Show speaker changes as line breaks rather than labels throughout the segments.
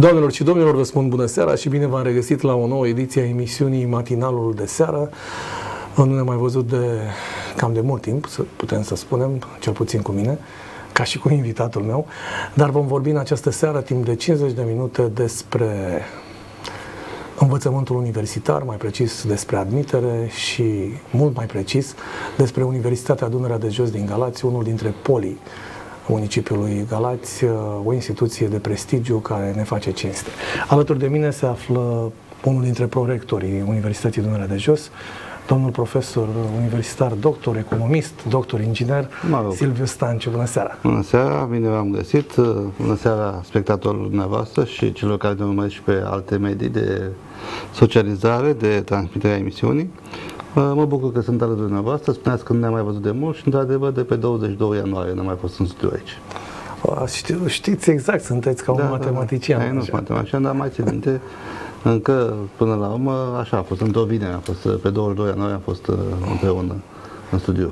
Doamnelor și domnilor, vă spun bună seara și bine v-am regăsit la o nouă ediție a emisiunii Matinalul de seară. Nu ne-am mai văzut de cam de mult timp, să putem să spunem, cel puțin cu mine, ca și cu invitatul meu, dar vom vorbi în această seară timp de 50 de minute despre învățământul universitar, mai precis despre admitere și mult mai precis despre Universitatea Dunărea de Jos din Galați, unul dintre polii municipiului Galați, uh, o instituție de prestigiu care ne face cinste. Alături de mine se află unul dintre prorectorii Universității Dunărea de Jos, domnul profesor universitar, doctor, economist, doctor inginer, mă rog. Silviu Stanciu. Bună seara!
Bună seara, bine v-am găsit! Bună seara spectatorilor dumneavoastră și celor care ne urmăresc și pe alte medii de socializare, de transmiterea emisiunii. Mă bucur că sunt alături de dumneavoastră. Spuneați că nu ne-am mai văzut de mult și, într-adevăr, de pe 22 ianuarie n-am mai fost în studio aici.
Știu, știți exact, sunteți ca un da, matematician. Da,
da. nu sunt matematician, dar mai țin minte încă, până la urmă, așa a fost, într-o vineri a fost, pe 22 ianuarie am fost uh, împreună în studio.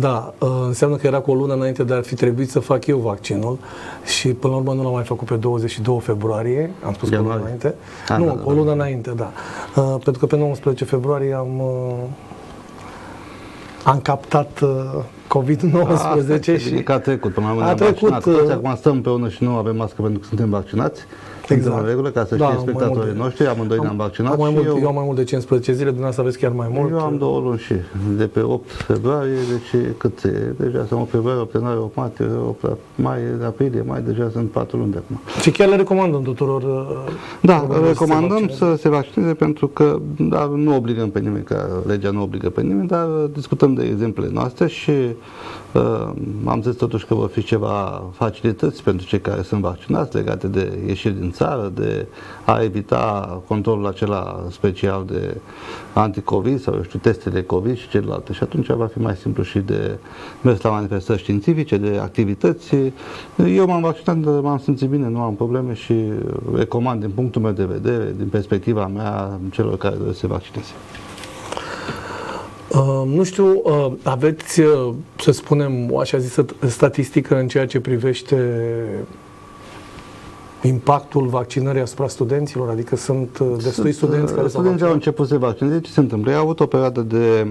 Da, uh, înseamnă că era cu o lună înainte de a fi trebuit să fac eu vaccinul și până la urmă nu l-am mai făcut pe 22 februarie, am spus că o lună înainte. A, nu, da, da, o lună da. înainte, da. Uh, pentru că pe 19 februarie am uh, am captat uh, COVID-19
și... A trecut, până la urmă a trecut. Uh... acum stăm pe unul și nu avem mască pentru că suntem vaccinați. Exact. în regulă, ca să da, știe spectatorii multe, noștri, amândoi ne-am vaccinat.
Am mai mult, eu, eu am mai mult de 15 zile, dumneavoastră aveți chiar mai mult.
Eu am două luni și de pe 8 februarie, deci cât e? Deja sunt 8 februarie, 8 ianuarie, 8 martie, 8 mai, aprilie, mai, deja sunt 4 luni de acum.
Și chiar le recomandăm tuturor uh,
Da, recomandăm să se, să se vaccineze pentru că dar nu obligăm pe nimeni, că legea nu obligă pe nimeni, dar discutăm de exemplele noastre și uh, am zis totuși că vor fi ceva facilități pentru cei care sunt vaccinați legate de ieșiri din țară, de a evita controlul acela special de anticovid sau, eu știu, testele COVID și celelalte. Și atunci va fi mai simplu și de mers la manifestări științifice, de activități. Eu m-am vaccinat, m-am simțit bine, nu am probleme și recomand din punctul meu de vedere, din perspectiva mea, celor care doresc să se vaccineze.
Uh, nu știu, uh, aveți, uh, să spunem, o așa zisă statistică în ceea ce privește impactul vaccinării asupra studenților? Adică sunt uh, destui sunt, studenți care
Studenții au început să vaccineze. Ce se întâmplă? Ei au avut o perioadă de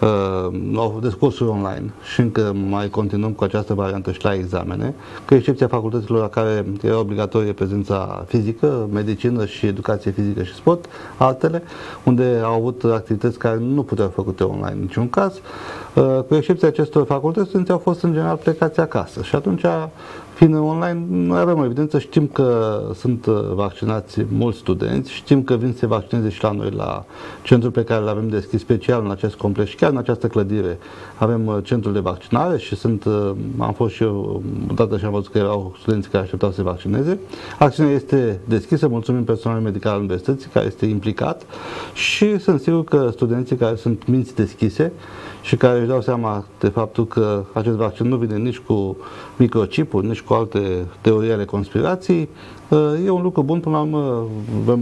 uh, de cursuri online și încă mai continuăm cu această variantă și la examene, cu excepția facultăților la care era obligatorie prezența fizică, medicină și educație fizică și sport, altele, unde au avut activități care nu puteau făcute online în niciun caz. Uh, cu excepția acestor facultăți, studenții au fost în general plecați acasă și atunci Fiind online, noi avem o evidență, știm că sunt uh, vaccinați mulți studenți, știm că vin să se vaccineze și la noi la centrul pe care îl avem deschis special în acest complex și chiar în această clădire avem uh, centrul de vaccinare și sunt, uh, am fost și eu odată și am văzut că erau studenți care așteptau să se vaccineze. Acțiunea este deschisă, mulțumim personalul medical al universității care este implicat și sunt sigur că studenții care sunt minți deschise și care își dau seama de faptul că acest vaccin nu vine nici cu microchipuri, nici cu alte teorii ale conspirației, E un lucru bun, până la urmă,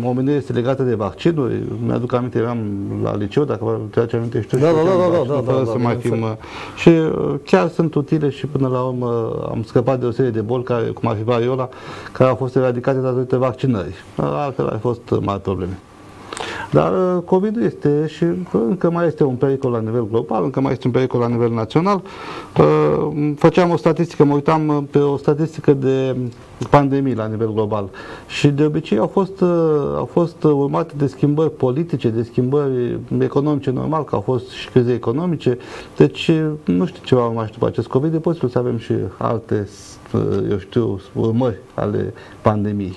omenirea este legată de vaccinuri. Mi-aduc aminte, eram la liceu, dacă vă trece aminte, știu,
da, da, da, da, da, da,
să da, mai fim. Și chiar sunt utile și până la urmă am scăpat de o serie de boli, care, cum ar fi variola, care au fost eradicate datorită vaccinării. Altfel au fost mari probleme. Dar uh, COVID este și încă mai este un pericol la nivel global, încă mai este un pericol la nivel național. Uh, făceam o statistică, mă uitam uh, pe o statistică de pandemii la nivel global. Și de obicei au fost, au fost urmate de schimbări politice, de schimbări economice, normal că au fost și crize economice, deci nu știu ce va mai după acest COVID, e posibil să avem și alte eu știu, urmări ale pandemiei.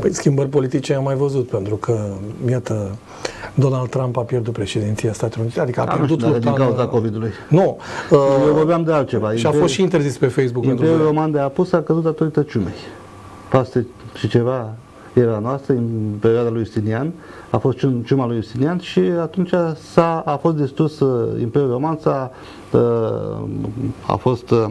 Păi schimbări politice am mai văzut, pentru că, iată, Donald Trump a pierdut președinția Statelor Unite, adică a da, pierdut
știu, din cauza COVID-ului.
Nu.
Uh, Eu vorbeam de altceva.
Și a fost și interzis pe Facebook.
Imperiul Roman de Apus a căzut datorită ciumei. Paste și ceva era noastră, în perioada lui Justinian, a fost ciuma lui Justinian și atunci s-a, a fost distrus uh, Imperiul Roman, s-a a fost uh,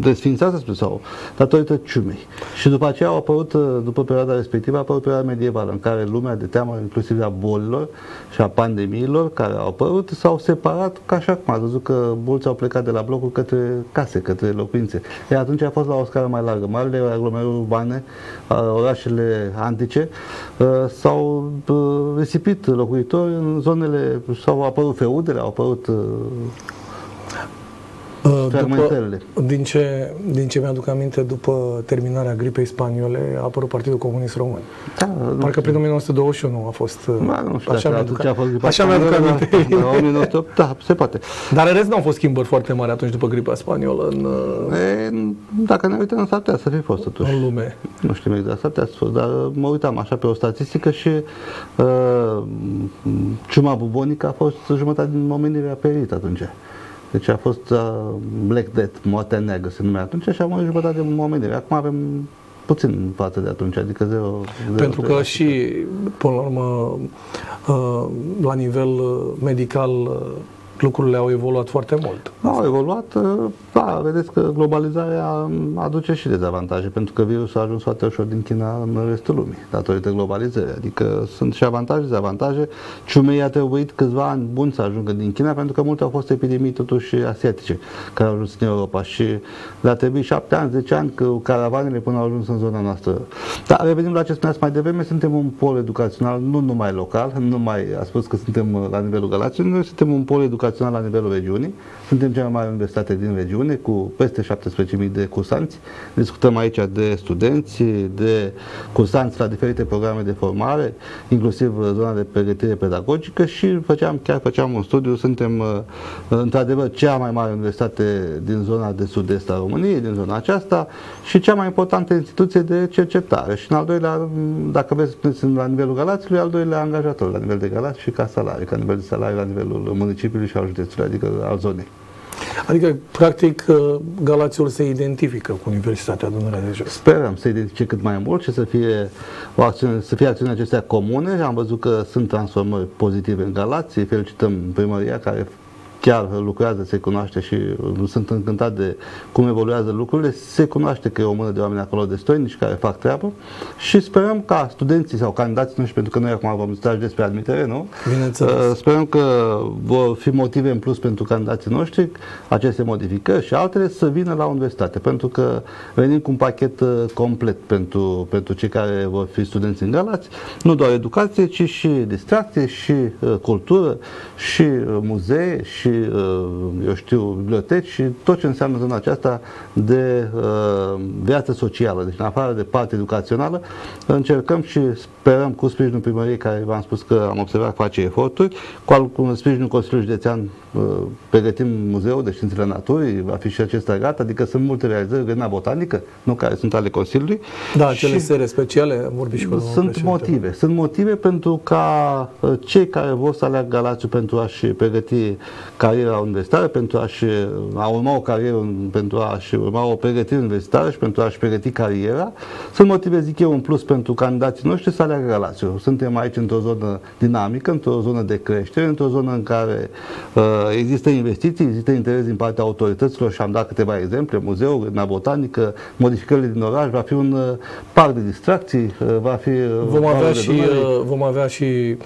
desfințată sau datorită ciumei. Și după aceea au apărut, uh, după perioada respectivă, a apărut perioada medievală, în care lumea de teamă, inclusiv a bolilor și a pandemiilor care au apărut, s-au separat, ca așa cum ați văzut că mulți au plecat de la blocuri către case, către locuințe. Iar atunci a fost la o scară mai largă. Marile aglomerări urbane, orașe orașele antice s-au risipit locuitori în zonele, s-au apărut feudele, au apărut
după, din ce, din ce mi-aduc aminte, după terminarea gripei spaniole, a apărut Partidul Comunist Român. Da, Parcă prin 1921 a fost...
Da, nu știu așa mi-aduc, a fost gripa
așa mi-aduc aminte.
Da, 1908, da, se poate.
Dar în rest nu au fost schimbări foarte mari atunci după gripa spaniolă în...
E, dacă ne uităm, s-ar putea să fi fost atunci.
În lume.
Nu știu exact, s-ar putea să fost, dar mă uitam așa pe o statistică și uh, ciuma bubonică a fost jumătate din omenire a perit atunci. Deci a fost uh, Black Death, moartea neagră se numea atunci și am o jumătate de omenire. Acum avem puțin față de atunci, adică 0, 0
Pentru că și, până la urmă, uh, la nivel uh, medical, uh, lucrurile au evoluat foarte mult.
Au evoluat, da, vedeți că globalizarea aduce și dezavantaje, pentru că virusul a ajuns foarte ușor din China în restul lumii, datorită globalizării. Adică sunt și avantaje, dezavantaje. Ciumei a trebuit câțiva ani buni să ajungă din China, pentru că multe au fost epidemii totuși asiatice, care au ajuns în Europa și le-a trebuit șapte ani, zece ani, că caravanele până au ajuns în zona noastră. Dar revenim la ce spuneați mai devreme, suntem un pol educațional, nu numai local, nu mai a spus că suntem la nivelul Galației, noi suntem un pol educațional la nivelul regiunii, suntem cea mai mare universitate din regiune, cu peste 17.000 de cursanți. Discutăm aici de studenți, de cursanți la diferite programe de formare, inclusiv zona de pregătire pedagogică și făceam, chiar făceam un studiu, suntem uh, într-adevăr cea mai mare universitate din zona de sud-est a României, din zona aceasta și cea mai importantă instituție de cercetare. Și în al doilea, dacă vreți să la nivelul Galațiului, al doilea angajator la nivel de Galați și ca salarii, ca nivel de salarii la nivelul municipiului și al județului, adică al zonei.
Adică, practic, uh, Galațiul se identifică cu Universitatea Dunărea de Jos.
Sperăm să identifice cât mai mult și să fie, o acțiune, să fie acțiunea acestea comune. Am văzut că sunt transformări pozitive în Galați. Felicităm primăria care chiar lucrează, se cunoaște și sunt încântat de cum evoluează lucrurile, se cunoaște că e o mână de oameni acolo de stoinici care fac treabă și sperăm ca studenții sau candidații noștri, pentru că noi acum vom staj despre admitere, nu?
Bineînțeles. Uh,
sperăm că vor fi motive în plus pentru candidații noștri, aceste modificări și altele să vină la universitate, pentru că venim cu un pachet uh, complet pentru, pentru cei care vor fi studenți în Galați, nu doar educație, ci și distracție, și uh, cultură, și muzee, și Uh, eu știu, biblioteci și tot ce înseamnă zona aceasta de uh, viață socială. Deci, în afară de parte educațională, încercăm și sperăm cu sprijinul primăriei, care v-am spus că am observat că face eforturi, cu, cu sprijinul Consiliului Județean uh, pregătim muzeul de științele naturii, va fi și acesta gata, adică sunt multe realizări, grădina botanică, nu care sunt ale Consiliului.
Da, cele sere speciale, vorbi și cu
Sunt motive, sunt motive pentru ca cei care vor să aleagă Galațiu pentru a-și pregăti cariera universitară, pentru a-și a urma o carieră, pentru a-și urma o pregătire universitară și pentru a-și pregăti cariera, sunt motive, zic eu, în plus pentru candidații noștri să aleagă Galațiu. Suntem aici într-o zonă dinamică, într-o zonă de creștere, într-o zonă în care uh, există investiții, există interes din partea autorităților și am dat câteva exemple, muzeul, grădina botanică, modificările din oraș, va fi un uh, parc de distracții, uh, va fi... Uh,
vom avea, și, uh, vom avea și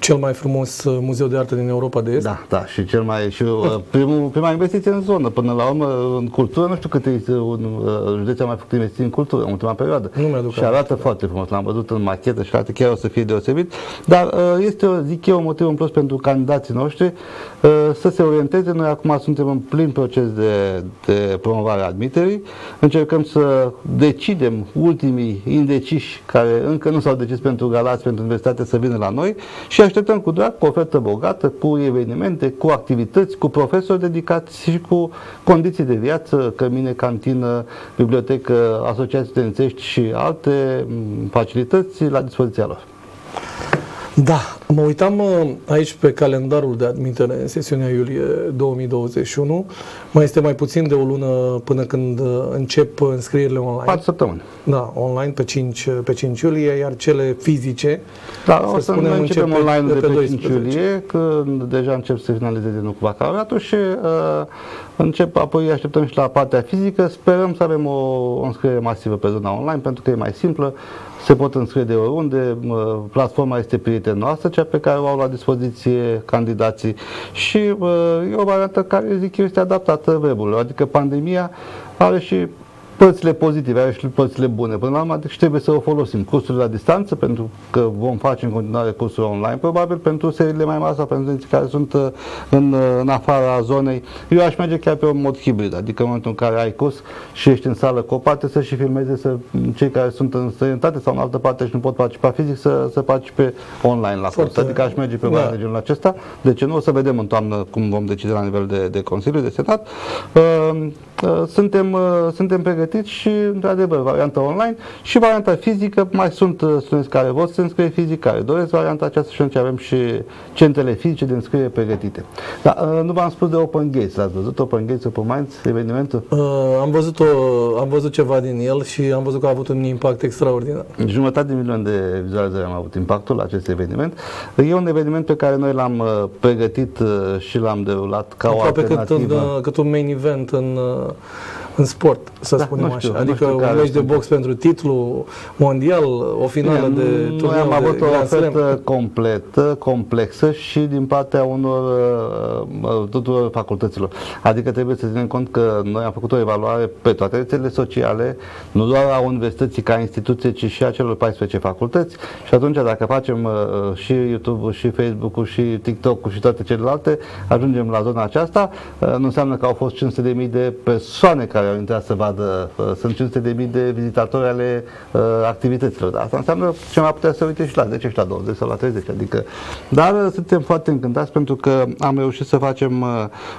cel mai frumos uh, muzeu de artă din Europa de Est.
Da, da, și cel mai și uh, primul, prima investiție în zonă, până la urmă în cultură, nu știu cât e un uh, județ a mai făcut investiții în cultură în ultima perioadă.
Nu mi-aduc
Și arată da. foarte frumos, l-am văzut în machetă și arată chiar o să fie deosebit, dar este, zic eu, un motiv în plus pentru candidații noștri să se orienteze. Noi acum suntem în plin proces de, de promovare a admiterii, încercăm să decidem ultimii indeciși care încă nu s-au decis pentru Galați, pentru universitate să vină la noi și așteptăm cu drag, cu ofertă bogată, cu evenimente, cu activități, cu profesori dedicați și cu condiții de viață, cămine, cantină, bibliotecă, asociații studențești și alte mm, facilități la dispoziția lor.
Da, mă uitam uh, aici pe calendarul de admitere în sesiunea iulie 2021. Mai este mai puțin de o lună până când uh, încep înscrierile online.
4 săptămâni.
Da, online pe 5, uh, pe 5 iulie, iar cele fizice,
da, să o să spunem, începem încep online de pe, pe 5 iulie, când deja încep să finalizeze nu cu bacalaureatul și uh, încep, apoi așteptăm și la partea fizică. Sperăm să avem o, o înscriere masivă pe zona online, pentru că e mai simplă se pot înscrie de oriunde, platforma este prietenoasă, cea pe care o au la dispoziție candidații. Și e o variantă care, zic eu, este adaptată web-ului, adică pandemia are și părțile pozitive, are și părțile bune. Până la urmă, deci trebuie să o folosim. Cursurile la distanță, pentru că vom face în continuare cursuri online, probabil pentru seriile mai mari sau pentru cei care sunt uh, în, uh, în afara zonei. Eu aș merge chiar pe un mod hibrid, adică în momentul în care ai curs și ești în sală cu o parte, să și filmeze să, cei care sunt în străinătate sau în altă parte și nu pot participa fizic, să, să participe online la curs. Adică aș merge pe da. genul acesta. De ce nu? O să vedem în toamnă cum vom decide la nivel de, de Consiliu, de Senat. Uh, uh, suntem, uh, suntem pregătiți și, într-adevăr, varianta online și varianta fizică. Mai sunt uh, studenți care vor să se înscrie fizic, care doresc varianta aceasta și atunci avem și centrele fizice de înscriere pregătite. Da, uh, nu v-am spus de Open Gates, l-ați văzut Open Gates, Open Minds, evenimentul?
Uh, am, văzut o, am văzut ceva din el și am văzut că a avut un impact extraordinar.
Jumătate de milion de vizualizări am avut impactul la acest eveniment. E un eveniment pe care noi l-am uh, pregătit uh, și l-am derulat ca Aproape o alternativă.
Cât, un, cât un main event în în sport, să da, spunem știu, așa. Adică un meci de box pentru titlu mondial, o finală Bine, de turneu
Noi am avut o ofertă completă, complexă și din partea unor uh, uh, tuturor facultăților. Adică trebuie să ținem cont că noi am făcut o evaluare pe toate rețelele sociale, nu doar a universității ca instituție, ci și a celor 14 facultăți și atunci dacă facem uh, și YouTube-ul, și Facebook-ul, și TikTok-ul și toate celelalte, ajungem la zona aceasta. Uh, nu înseamnă că au fost 500.000 de persoane care au intrat să vadă, uh, sunt 500 de mii de vizitatori ale uh, activităților. Asta înseamnă ce mai putea să uite și la 10 și la 20 sau la 30. Adică, dar uh, suntem foarte încântați pentru că am reușit să facem uh,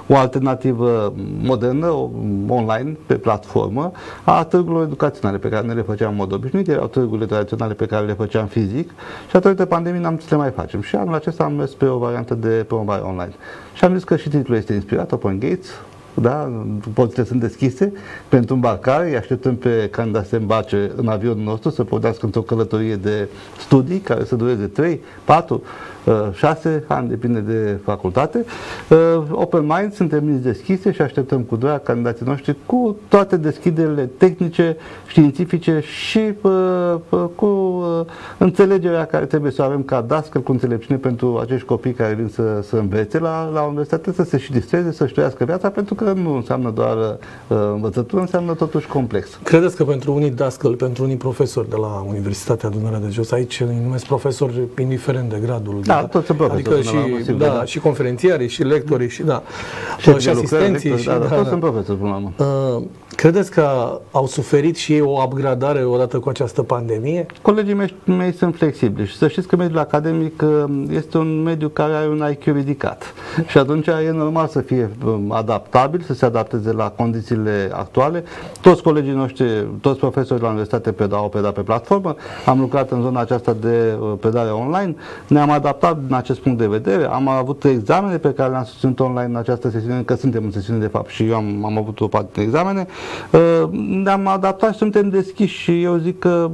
o alternativă modernă, online, pe platformă, a târgurilor educaționale pe care ne le făceam în mod obișnuit, erau târgurile tradiționale pe care le făceam fizic și datorită pandemiei n-am să le mai facem. Și anul acesta am mers pe o variantă de promovare online. Și am zis că și titlul este inspirat, Open Gates, da? porțile sunt deschise pentru îmbarcare, îi așteptăm pe candidat să se îmbarce în avionul nostru, să pornească într-o călătorie de studii care să dureze 3, 4, 6 ani, depinde de facultate. Uh, Open Mind, suntem minți deschise și așteptăm cu doar candidații noștri cu toate deschiderile tehnice, științifice și uh, uh, cu înțelegerea care trebuie să o avem ca dascăl cu înțelepciune pentru acești copii care vin să, să învețe la, la universitate, să se și distreze, să-și trăiască viața, pentru că nu înseamnă doar uh, învățătură, înseamnă totuși complex.
Credeți că pentru unii dascăl, pentru unii profesori de la Universitatea Dunărea de Jos, aici îi numesc profesori indiferent de gradul
da, toți sunt profesori.
Adică și, sigur, da, da, și conferențiarii, și lectorii, și, da, și, și asistenții.
Lectori, și, da, da, da, toți da. sunt profesori până la urmă. Uh,
credeți că au suferit și ei o upgradare odată cu această pandemie?
Colegii mei, mei sunt flexibili și să știți că mediul academic uh, este un mediu care are un IQ ridicat. și atunci e normal să fie um, adaptabil, să se adapteze la condițiile actuale. Toți colegii noștri, toți profesorii la universitate predau, predau pe platformă. Am lucrat în zona aceasta de uh, predare online. Ne-am adaptat adaptat din acest punct de vedere. Am avut examene pe care le-am susținut online în această sesiune, că suntem în sesiune de fapt și eu am, am avut o parte de examene. Uh, ne-am adaptat și suntem deschiși și eu zic că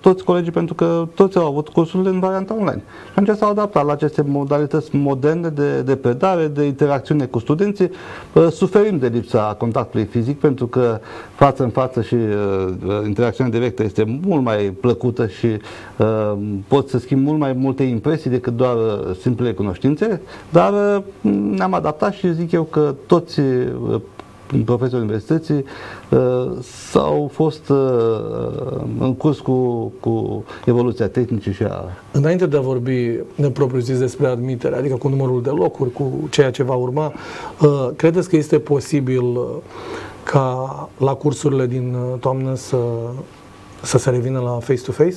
toți colegii, pentru că toți au avut cursurile în varianta online. Și atunci s-au adaptat la aceste modalități moderne de, de predare, de interacțiune cu studenții. Uh, suferim de lipsa contactului fizic pentru că față în față și uh, interacțiunea directă este mult mai plăcută și uh, poți să schimbi mult mai multe impresii decât doar uh, simple cunoștințe, dar uh, ne-am adaptat și zic eu că toți uh, profesorii universității s-au fost în curs cu, cu evoluția tehnică și a...
Înainte de a vorbi de propriu zis despre admitere, adică cu numărul de locuri, cu ceea ce va urma, credeți că este posibil ca la cursurile din toamnă să, să se revină la face-to-face?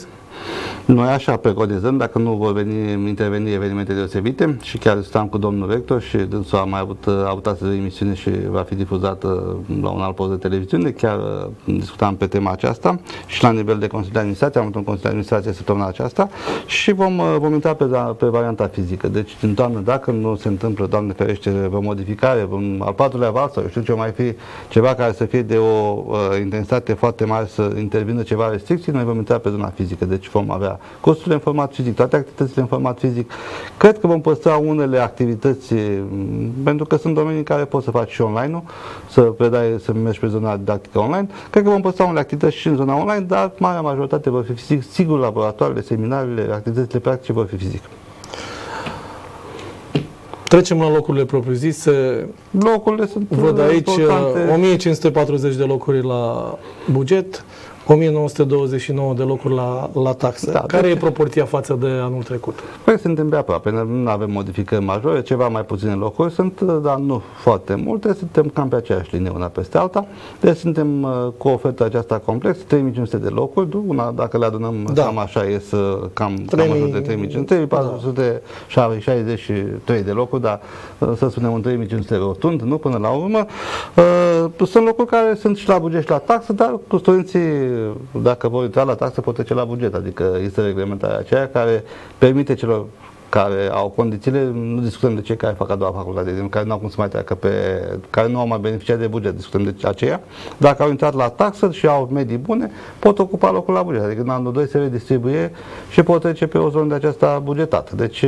Noi așa preconizăm, dacă nu vor veni, interveni evenimente deosebite și chiar stăm cu domnul rector și dânsul a mai avut, a avut astăzi o emisiune și va fi difuzată la un alt post de televiziune, chiar uh, discutam pe tema aceasta și la nivel de Consiliul de Administrație, am avut un Consiliu de Administrație săptămâna aceasta și vom, uh, vom intra pe, pe varianta fizică. Deci, în toamnă, dacă nu se întâmplă, Doamne ferește, vreo modificare, un al patrulea val sau eu știu ce mai fi ceva care să fie de o uh, intensitate foarte mare, să intervină ceva restricții, noi vom intra pe zona fizică. Deci vom avea costurile în format fizic, toate activitățile în format fizic. Cred că vom păstra unele activități, mm, pentru că sunt domenii în care poți să faci și online-ul, să predai, să mergi pe zona didactică online. Cred că vom păstra unele activități și în zona online, dar marea majoritate vor fi fizic. Sigur, laboratoarele, seminarele, activitățile practice vor fi fizic.
Trecem la locurile propriu-zise.
Locurile sunt
Văd aici
importante.
1540 de locuri la buget, 1929 de locuri la, la taxă.
Da,
Care
deci-
e proporția față de anul trecut?
Păi suntem pe aproape, nu avem modificări majore, ceva mai puține locuri sunt, dar nu foarte multe, suntem cam pe aceeași linie una peste alta. Deci suntem uh, cu oferta aceasta complexă, 3500 de locuri, du- una, dacă le adunăm
Da.
cam așa ies uh, cam, cam
3000,
așa de 3500, 3463 de locuri, dar uh, să spunem un 3500 rotund, nu până la urmă. Uh, Sunt locuri care sunt și la buget și la taxă, dar studenții, dacă vor intra la taxă, pot trece la buget, adică este reglementarea aceea care permite celor care au condițiile, nu discutăm de cei care fac a doua facultate, din care nu au cum să mai treacă pe, care nu au mai beneficiat de buget, discutăm de aceea. Dacă au intrat la taxă și au medii bune, pot ocupa locul la buget, adică în anul 2 se redistribuie și pot trece pe o zonă de aceasta bugetată. Deci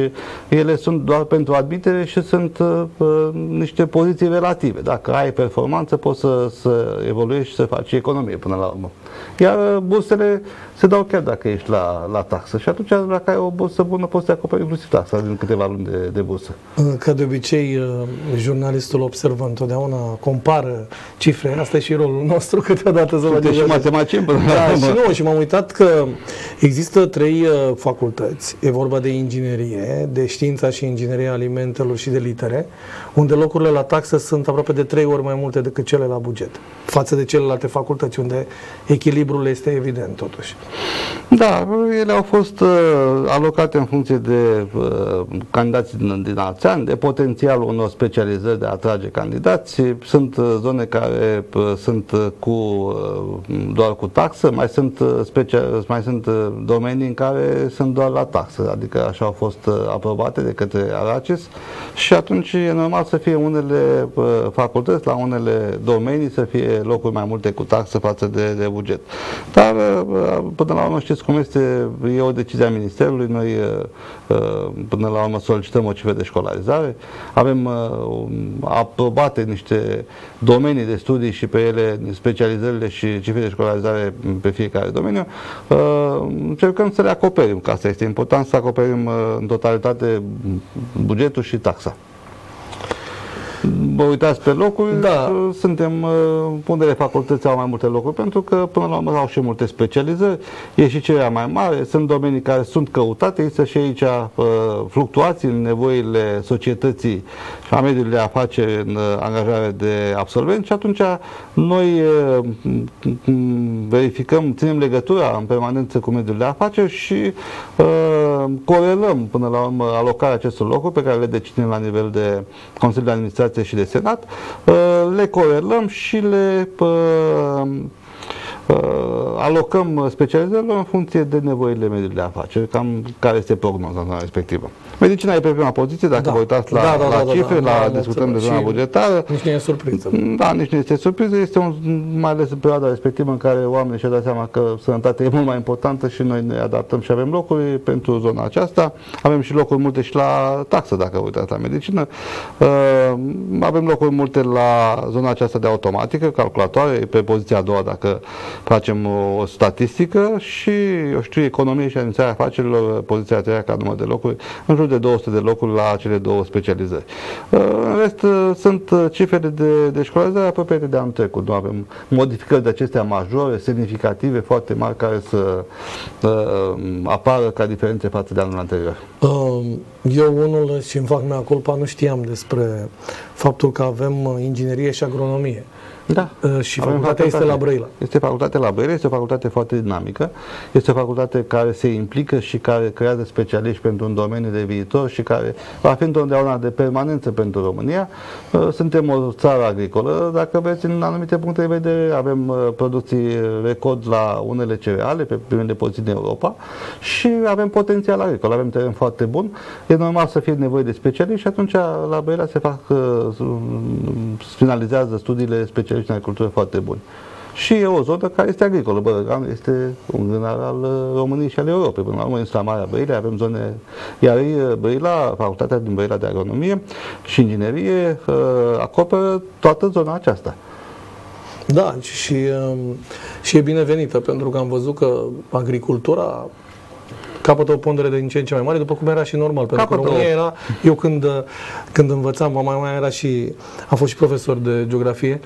ele sunt doar pentru admitere și sunt uh, uh, niște poziții relative. Dacă ai performanță, poți să, să evoluezi și să faci economie până la urmă. Iar uh, bursele se dau chiar dacă ești la, la taxă și atunci dacă ai o bursă bună poți să acoperi inclusiv taxa din câteva luni de, de bursă.
Ca de obicei, uh, jurnalistul observă întotdeauna, compară cifre. Asta e și rolul nostru câteodată să
Suntem și
facem.
matematicieni până la
Da,
urmă.
și nu, și m-am uitat că există trei uh, facultăți. E vorba de inginerie, de știința și ingineria alimentelor și de litere, unde locurile la taxă sunt aproape de trei ori mai multe decât cele la buget, față de celelalte facultăți, unde echilibrul este evident totuși.
Da, ele au fost uh, alocate în funcție de uh, candidații din, din alți ani, de potențialul unor specializări de a atrage candidați. Sunt uh, zone care uh, sunt uh, cu uh, doar cu taxă, mai sunt, uh, specia- mai sunt uh, domenii în care sunt doar la taxă, adică așa au fost uh, aprobate de către Aracis și atunci e normal să fie unele uh, facultăți, la unele domenii să fie locuri mai multe cu taxă față de, de buget. Dar uh, până la urmă știți cum este, e o decizie a Ministerului, noi uh, uh, până la urmă solicităm o cifră de școlarizare, avem uh, aprobate niște domenii de studii și pe ele specializările și cifre de școlarizare pe fiecare domeniu, uh, încercăm să le acoperim, că asta este important, să acoperim uh, în totalitate bugetul și taxa. Vă uitați pe locuri,
Da.
uh, suntem, uh, unele facultăți au mai multe locuri, pentru că până la urmă au și multe specializări, e și cererea mai mare, sunt domenii care sunt căutate, există și aici uh, fluctuații în nevoile societății și a mediului de afaceri în uh, angajare de absolvenți și atunci noi uh, m- m- verificăm, ținem legătura în permanență cu mediul de afaceri și uh, corelăm până la urmă alocarea acestor locuri pe care le decidem la nivel de Consiliul de Administrație și de Senat, uh, le corelăm și le uh, uh, alocăm specializărilor în funcție de nevoile mediului de afaceri, cam care este prognoza zona respectivă. Medicina e pe prima poziție, dacă
Da.
vă uitați la,
Da, da,
la
da, da,
cifre,
da,
la
am
discutăm de
înțeles.
zona
Și-
bugetară.
Nici nu e surpriză.
Da, nici nu este surpriză, este un, mai ales în perioada respectivă în care oamenii și-au dat seama că sănătatea e mult mai importantă și noi ne adaptăm și avem locuri pentru zona aceasta. Avem și locuri multe și la taxă, dacă vă uitați la medicină. Uh, avem locuri multe la zona aceasta de automatică, calculatoare, e pe poziția a doua dacă facem o, o statistică și, eu știu, economie și administrarea afacerilor, poziția a treia ca număr de locuri, în jur de 200 de locuri la cele două specializări. Uh, În rest, uh, sunt uh, cifrele de, de școlarizare apropiate de anul trecut. Nu avem modificări de acestea majore, semnificative, foarte mari, care să uh, apară ca diferențe față de anul anterior.
Um, Eu unul și îmi fac mea culpa, nu știam despre faptul că avem uh, inginerie și agronomie.
Da.
Uh, Și
Avem
facultatea este la Brăila.
Este facultatea la Brăila, este o facultate foarte dinamică, este o facultate care se implică și care creează specialiști pentru un domeniu de viitor și care va fi întotdeauna de permanență pentru România. Uh, Suntem o țară agricolă, dacă vreți, în anumite puncte de vedere, avem uh, producții record la unele cereale, pe primele poziții din Europa și avem potențial agricol, avem teren foarte bun. E normal să fie nevoie de specialiști și atunci la Brăila se fac, uh, finalizează studiile specialiști în agricultură foarte buni. Și e o zonă care este agricolă. Bărăgan este un grânar al uh, României și al Europei. Până la urmă, insula Marea Brăila, avem zone... Iar uh, Brăila, facultatea din Brăila de agronomie și inginerie, uh, acoperă toată zona aceasta.
Da, și, um, și e binevenită, pentru că am văzut că agricultura, capătă o pondere din ce în ce mai mare, după cum era și normal. Pentru
Capătă
că România
o-
era, eu când, când învățam, mama mea era și, a fost și profesor de geografie,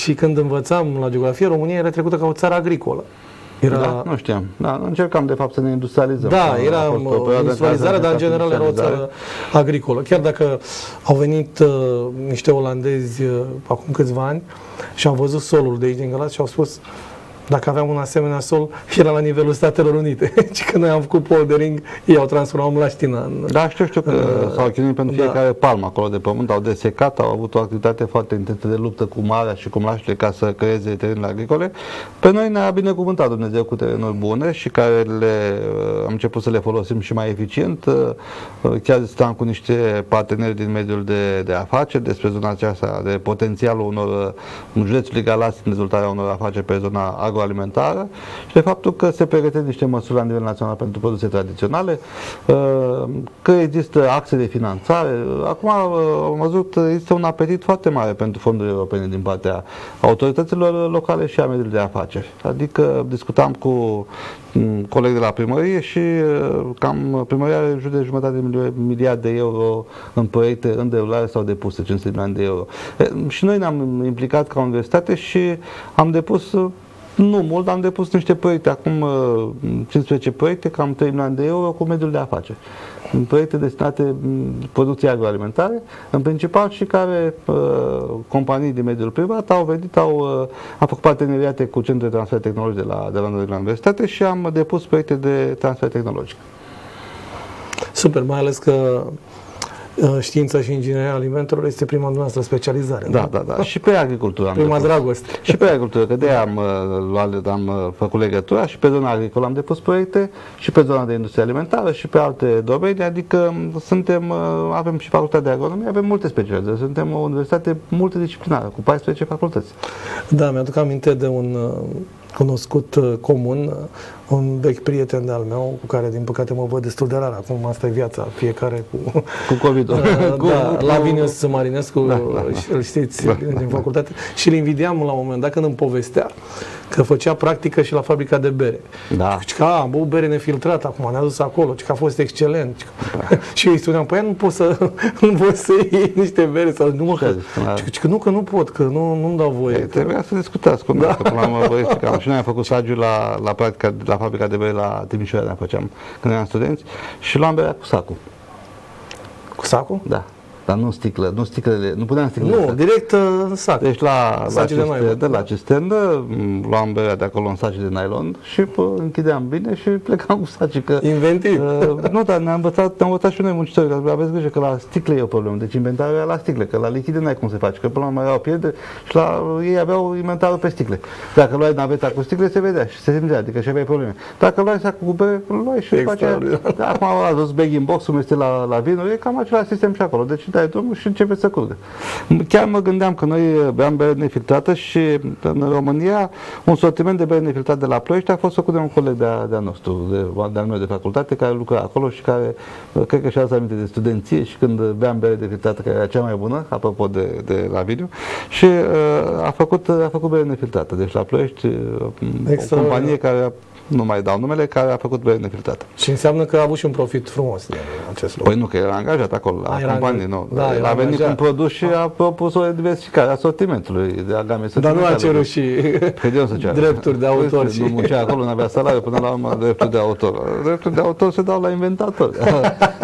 și când învățam la geografie, România era trecută ca o țară agricolă. Era,
Da, nu știam. Da, încercam de fapt să ne industrializăm.
da,
A
era
fost o perioadă în care
industrializare,
s-a
dar în
încercat
general era o
industrializare.
țară agricolă. Chiar dacă au venit uh, niște olandezi uh, acum câțiva ani și au văzut solul de aici din Galați și au spus dacă aveam un asemenea sol, era la nivelul Statelor Unite. și când noi am făcut poldering, ei au transformat mlaștina în...
Da, știu, știu că
Uh,
s-au chinuit pentru
da.
fiecare palmă acolo de pământ, au desecat, au avut o activitate foarte intensă de luptă cu marea și cu mlaștile ca să creeze terenile agricole. Pe noi ne-a binecuvântat Dumnezeu cu terenuri bune și care le, uh, am început să le folosim și mai eficient. Uh, uh, Chiar stăm cu niște parteneri din mediul de, de afaceri despre zona aceasta de potențialul unor uh, județului Galați în dezvoltarea unor afaceri pe zona agroalimentară și de faptul că se pregătesc niște măsuri la nivel național pentru produse tradiționale, uh, că există axe de finanțare. Acum uh, am văzut uh, există un apetit foarte mare pentru fonduri europene din partea autorităților locale și a mediului de afaceri. Adică discutam cu mm, colegi de la primărie și uh, cam primăria are în jur de jumătate de milio- miliard de euro în proiecte în derulare sau depuse, 500 de milioane de euro. E, Și noi ne-am implicat ca universitate și am depus uh, nu mult, am depus niște proiecte, acum uh, 15 proiecte, cam 3 milioane de euro cu mediul de afaceri. Proiecte destinate mm, producției agroalimentare, în principal și care uh, companii din mediul privat au venit, au, uh, au făcut parteneriate cu centre de transfer tehnologic de la, de la noi de la universitate și am depus proiecte de transfer tehnologic.
Super, mai ales că uh, știința și ingineria alimentelor este prima noastră specializare. nu?
Da, da, da. Și pe agricultură am
Prima
depus.
dragoste.
Și pe agricultură, că de am, uh, luat, am uh, făcut legătura și pe zona agricolă am depus proiecte și pe zona de industrie alimentară și pe alte domenii, adică m, suntem, uh, avem și facultatea de agronomie, avem multe specializări, suntem o universitate multidisciplinară, cu 14 facultăți.
Da, mi-aduc aminte de un uh, cunoscut uh, comun, uh, un vechi prieten de-al meu, cu care, din păcate, mă văd destul de rar. Acum asta e viața, fiecare cu...
Cu COVID.
Uh, da, Lavinius Marinescu,
Da, da, da.
îl știți,
Da,
din
da, da.
facultate, și îl invidiam la un moment dat când îmi povestea că făcea practică și la fabrica de bere.
Da.
Și că a, am băut bere nefiltrată acum, ne-a dus acolo, și că a fost excelent. Și că-
Da.
și eu îi spuneam, păi nu poți să, nu poți să iei niște bere sau nu mă,
Ce
că,
a zis? Da.
și că, nu, că nu pot, că nu, nu-mi dau voie.
E, Trebuia să discutați cu noi, da. că până la urmă vă explicam. Și noi am făcut stagiu la, la, practica, la fabrica de bere la Timișoara, ne făceam când eram studenți și luam berea cu sacul.
Cu sacul?
Da. Dar nu sticlă, nu sticlele, nu puneam sticlele.
Nu, direct uh, în sac.
Deci la, la
Saci de
cisternă,
nylon.
de la cisternă, m, luam berea de acolo în saci de nylon și pă, închideam bine și plecam cu saci. Că,
Inventiv.
Uh, nu, dar ne-am învățat, ne-am învățat și noi muncitori, că aveți grijă că la sticle e o problemă. Deci inventarul era la sticle, că la lichide n-ai cum să faci, că până la urmă erau pierde și la ei aveau inventarul pe sticle. Dacă luai naveta cu sticle, se vedea și se simțea, adică și aveai probleme. Dacă luai sacul cu bere, îl luai și după aceea,
Extraordinar.
da, acum au adus bag in box, cum este la, la vinuri, e cam același sistem și acolo. Deci dai drumul și începe să curgă. Chiar mă gândeam că noi beam bere nefiltrată și în România un sortiment de bere nefiltrată de la Ploiești a fost făcut de un coleg de-a, de-a nostru, de, de-al meu de facultate, care lucra acolo și care, cred că și-a adus aminte de studenție și când beam bere nefiltrată, care era cea mai bună, apropo de, de la video, și uh, a, făcut, a făcut bere nefiltrată. Deci la Ploiești, uh, o
Extraordinar.
companie care a nu mai dau numele, care a făcut bere nefiltrată.
Și înseamnă că a avut și un profit frumos din acest lucru.
Păi nu, că era angajat acolo, la
A, era
companie,
angajat.
nu.
Da, era
a venit cu un
angajat.
produs și a propus o diversificare a sortimentului de agame
Dar nu a
sentimentale.
cerut și
Păi de unde să ceară?
drepturi de autor
Păi,
și...
Nu muncea acolo, nu avea salariu, până la urmă drepturi de autor. Drepturi de autor se dau la inventator.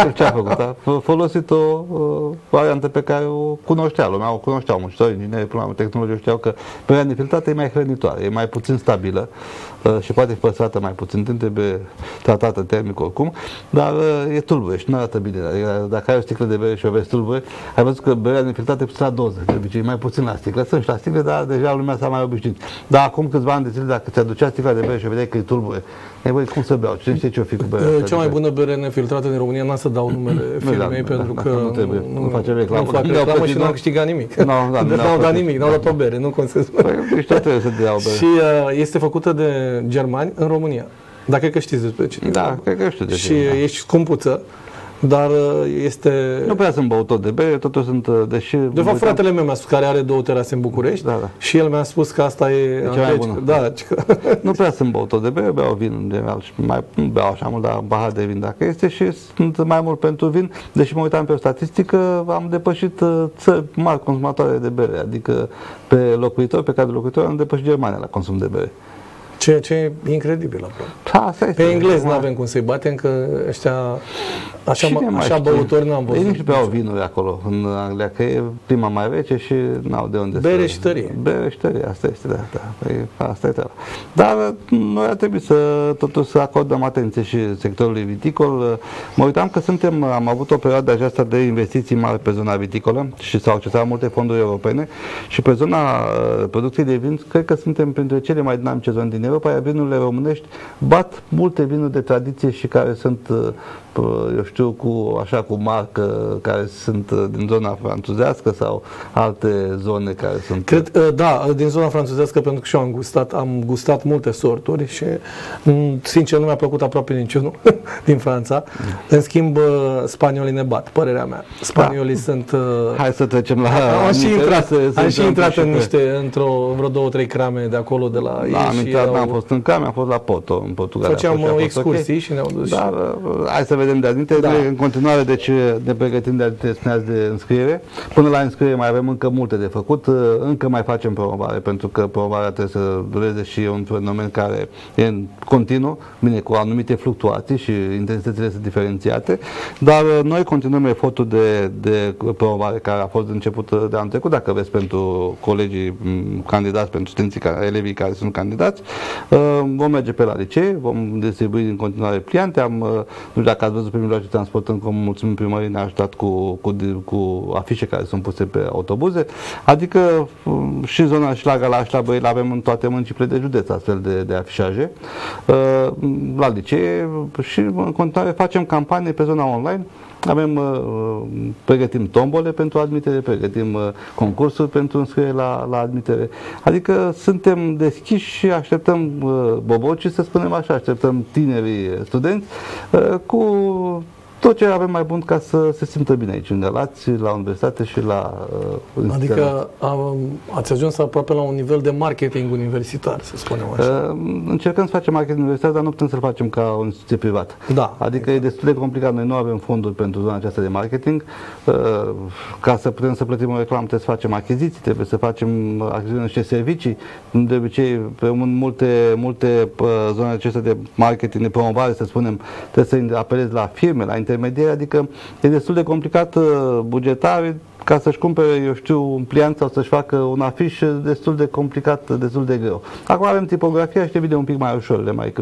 Deci ce a făcut? A f- folosit o, o variantă pe care o cunoștea lumea, o cunoșteau muncitori, ingineri, până la urmă tehnologii știau că berea nefiltrată e mai hrănitoare, e mai puțin stabilă uh, și poate fi păstrată mai puțin timp, trebuie tratată termic oricum, dar uh, e tulbure și nu arată bine. Adică Dacă ai o sticlă de bere și o vezi tulbure, ai văzut că berea nefiltrată e puțin la doză, de obicei mai puțin la sticlă. Sunt și la sticlă, dar deja lumea s-a mai obișnuit. Dar acum câțiva ani de zile, dacă ți aducea sticla de bere și vedeai că e tulbure, e băi, cum să beau? Cine știe ce o fi cu berea? asta?
Cea mai
Adică-
bună bere nefiltrată din România, n-am să dau numele firmei,
da, da,
pentru
da,
că
nu trebuie, nu facem reclamă,
Nu fac
că nu ne-au
reclamă și
plătit,
nu am
da.
câștigat nimic.
Nu, da, nu
Deci
ne-au
n-au dat
plătit.
nimic, n-au dat o bere, nu cum se spune.
Păi, deci tot trebuie să dea o bere.
Și uh, este făcută de germani în România. Dacă că știți despre ce.
Da, cred că știu de
Și
ce, da.
ești scumpuță. dar uh, este...
Nu prea sunt băutor de bere, totuși sunt, uh, deși...
De fapt, fratele meu mi-a spus, care are două terase în București,
Da, da.
și el mi-a spus că asta e...
cea mai
deci-
bună.
Da, ci că...
Nu prea sunt băutor de bere, beau vin în general și mai nu beau așa mult, dar pahar de vin dacă este și sunt mai mult pentru vin, deși mă uitam pe o statistică, am depășit uh, țări mari consumatoare de bere, adică pe locuitor, pe care de locuitor am depășit Germania la consum de bere.
Ceea ce e incredibil aproape.
Da, asta
Pe
este.
englezi nu
Acum,
avem cum să-i batem, că ăștia așa,
cine
mă-
mai
așa
știe?
băutori n-am
Ei
văzut.
nici beau vinuri acolo, în Anglia, că e prima mai rece și n-au de unde
Bere
să...
și tărie.
Bere și tărie, asta este, da, da. Păi, asta e treaba. Dar noi ar trebui să totuși să acordăm atenție și sectorului viticol. Mă uitam că suntem, am avut o perioadă aceasta de investiții mari pe zona viticolă și s-au accesat multe fonduri europene și pe zona uh, producției de vin, cred că suntem printre cele mai dinamice zone din Europa, iar vinurile românești bat multe vinuri de tradiție și care sunt uh, eu știu, cu, așa cu marcă care sunt uh, din zona franțuzească sau alte zone care sunt...
Cred, uh, da, din zona franțuzească, pentru că și eu am gustat, am gustat multe sorturi și, mm, sincer, nu mi-a plăcut aproape niciunul din Franța. În schimb, uh, spaniolii ne bat, părerea mea. Spaniolii sunt... uh,
Hai să trecem la...
am și
mi
intrat,
interese să
am și
intrăm
intrat
și
în
pe-
niște, într-o, vreo două, trei crame de acolo, de la
Da, am
ei și
intrat,
erau-
n-am fost în Came, am fost la Porto, în Portugalia.
Făceam
a fost și a
uh,
fost ok.
excursii și ne-au dus.
Dar uh, hai să vedem de admite.
Da.
Noi în continuare, deci ne pregătim de admite, spuneați de înscriere. Până la înscriere mai avem încă multe de făcut. Uh, Încă mai facem promovare, pentru că promovarea trebuie să dureze și e un fenomen care e în continuu, bine, cu anumite fluctuații și intensitățile sunt diferențiate, dar uh, noi continuăm efortul de, de promovare care a fost început uh, de anul trecut, dacă vreți, pentru colegii m, candidați, pentru studenții, care, elevii care sunt candidați. Uh, Vom merge pe la licee, vom distribui în continuare pliante. Am, uh, nu știu dacă ați văzut pe mijloace de transport, încă mulțumim primării, ne-a ajutat cu, cu, cu afișe care sunt puse pe autobuze. Adică um, și zona și la Galați și la Băile avem în toate municipile de județ astfel de, de afișaje. Uh, La licee și în continuare facem campanie pe zona online. Avem, uh, pregătim tombole pentru admitere, pregătim uh, concursuri pentru înscriere la, la admitere. Adică suntem deschiși și așteptăm uh, bobocii, să spunem așa, așteptăm tinerii studenți uh, cu tot ce avem mai bun ca să se simtă bine aici în Galați, la universitate și la uh, instituția noastră.
Adică am, ați ajuns aproape la un nivel de marketing universitar, să spunem așa.
Uh, Încercăm să facem marketing universitar, dar nu putem să-l facem ca o instituție privată.
Da.
Adică e destul de complicat. Noi nu avem fonduri pentru zona aceasta de marketing. Uh, Ca să putem să plătim o reclamă, trebuie să facem achiziții, trebuie să facem achiziții niște servicii. De obicei, pe în multe, multe uh, zone acestea de marketing, de promovare, să spunem, trebuie să apelezi la firme, la intermediari, adică e destul de complicat uh, bugetar ca să-și cumpere, eu știu, un pliant sau să-și facă un afiș destul de complicat, destul de greu. Acum avem tipografia și devine un pic mai ușor, le, mai,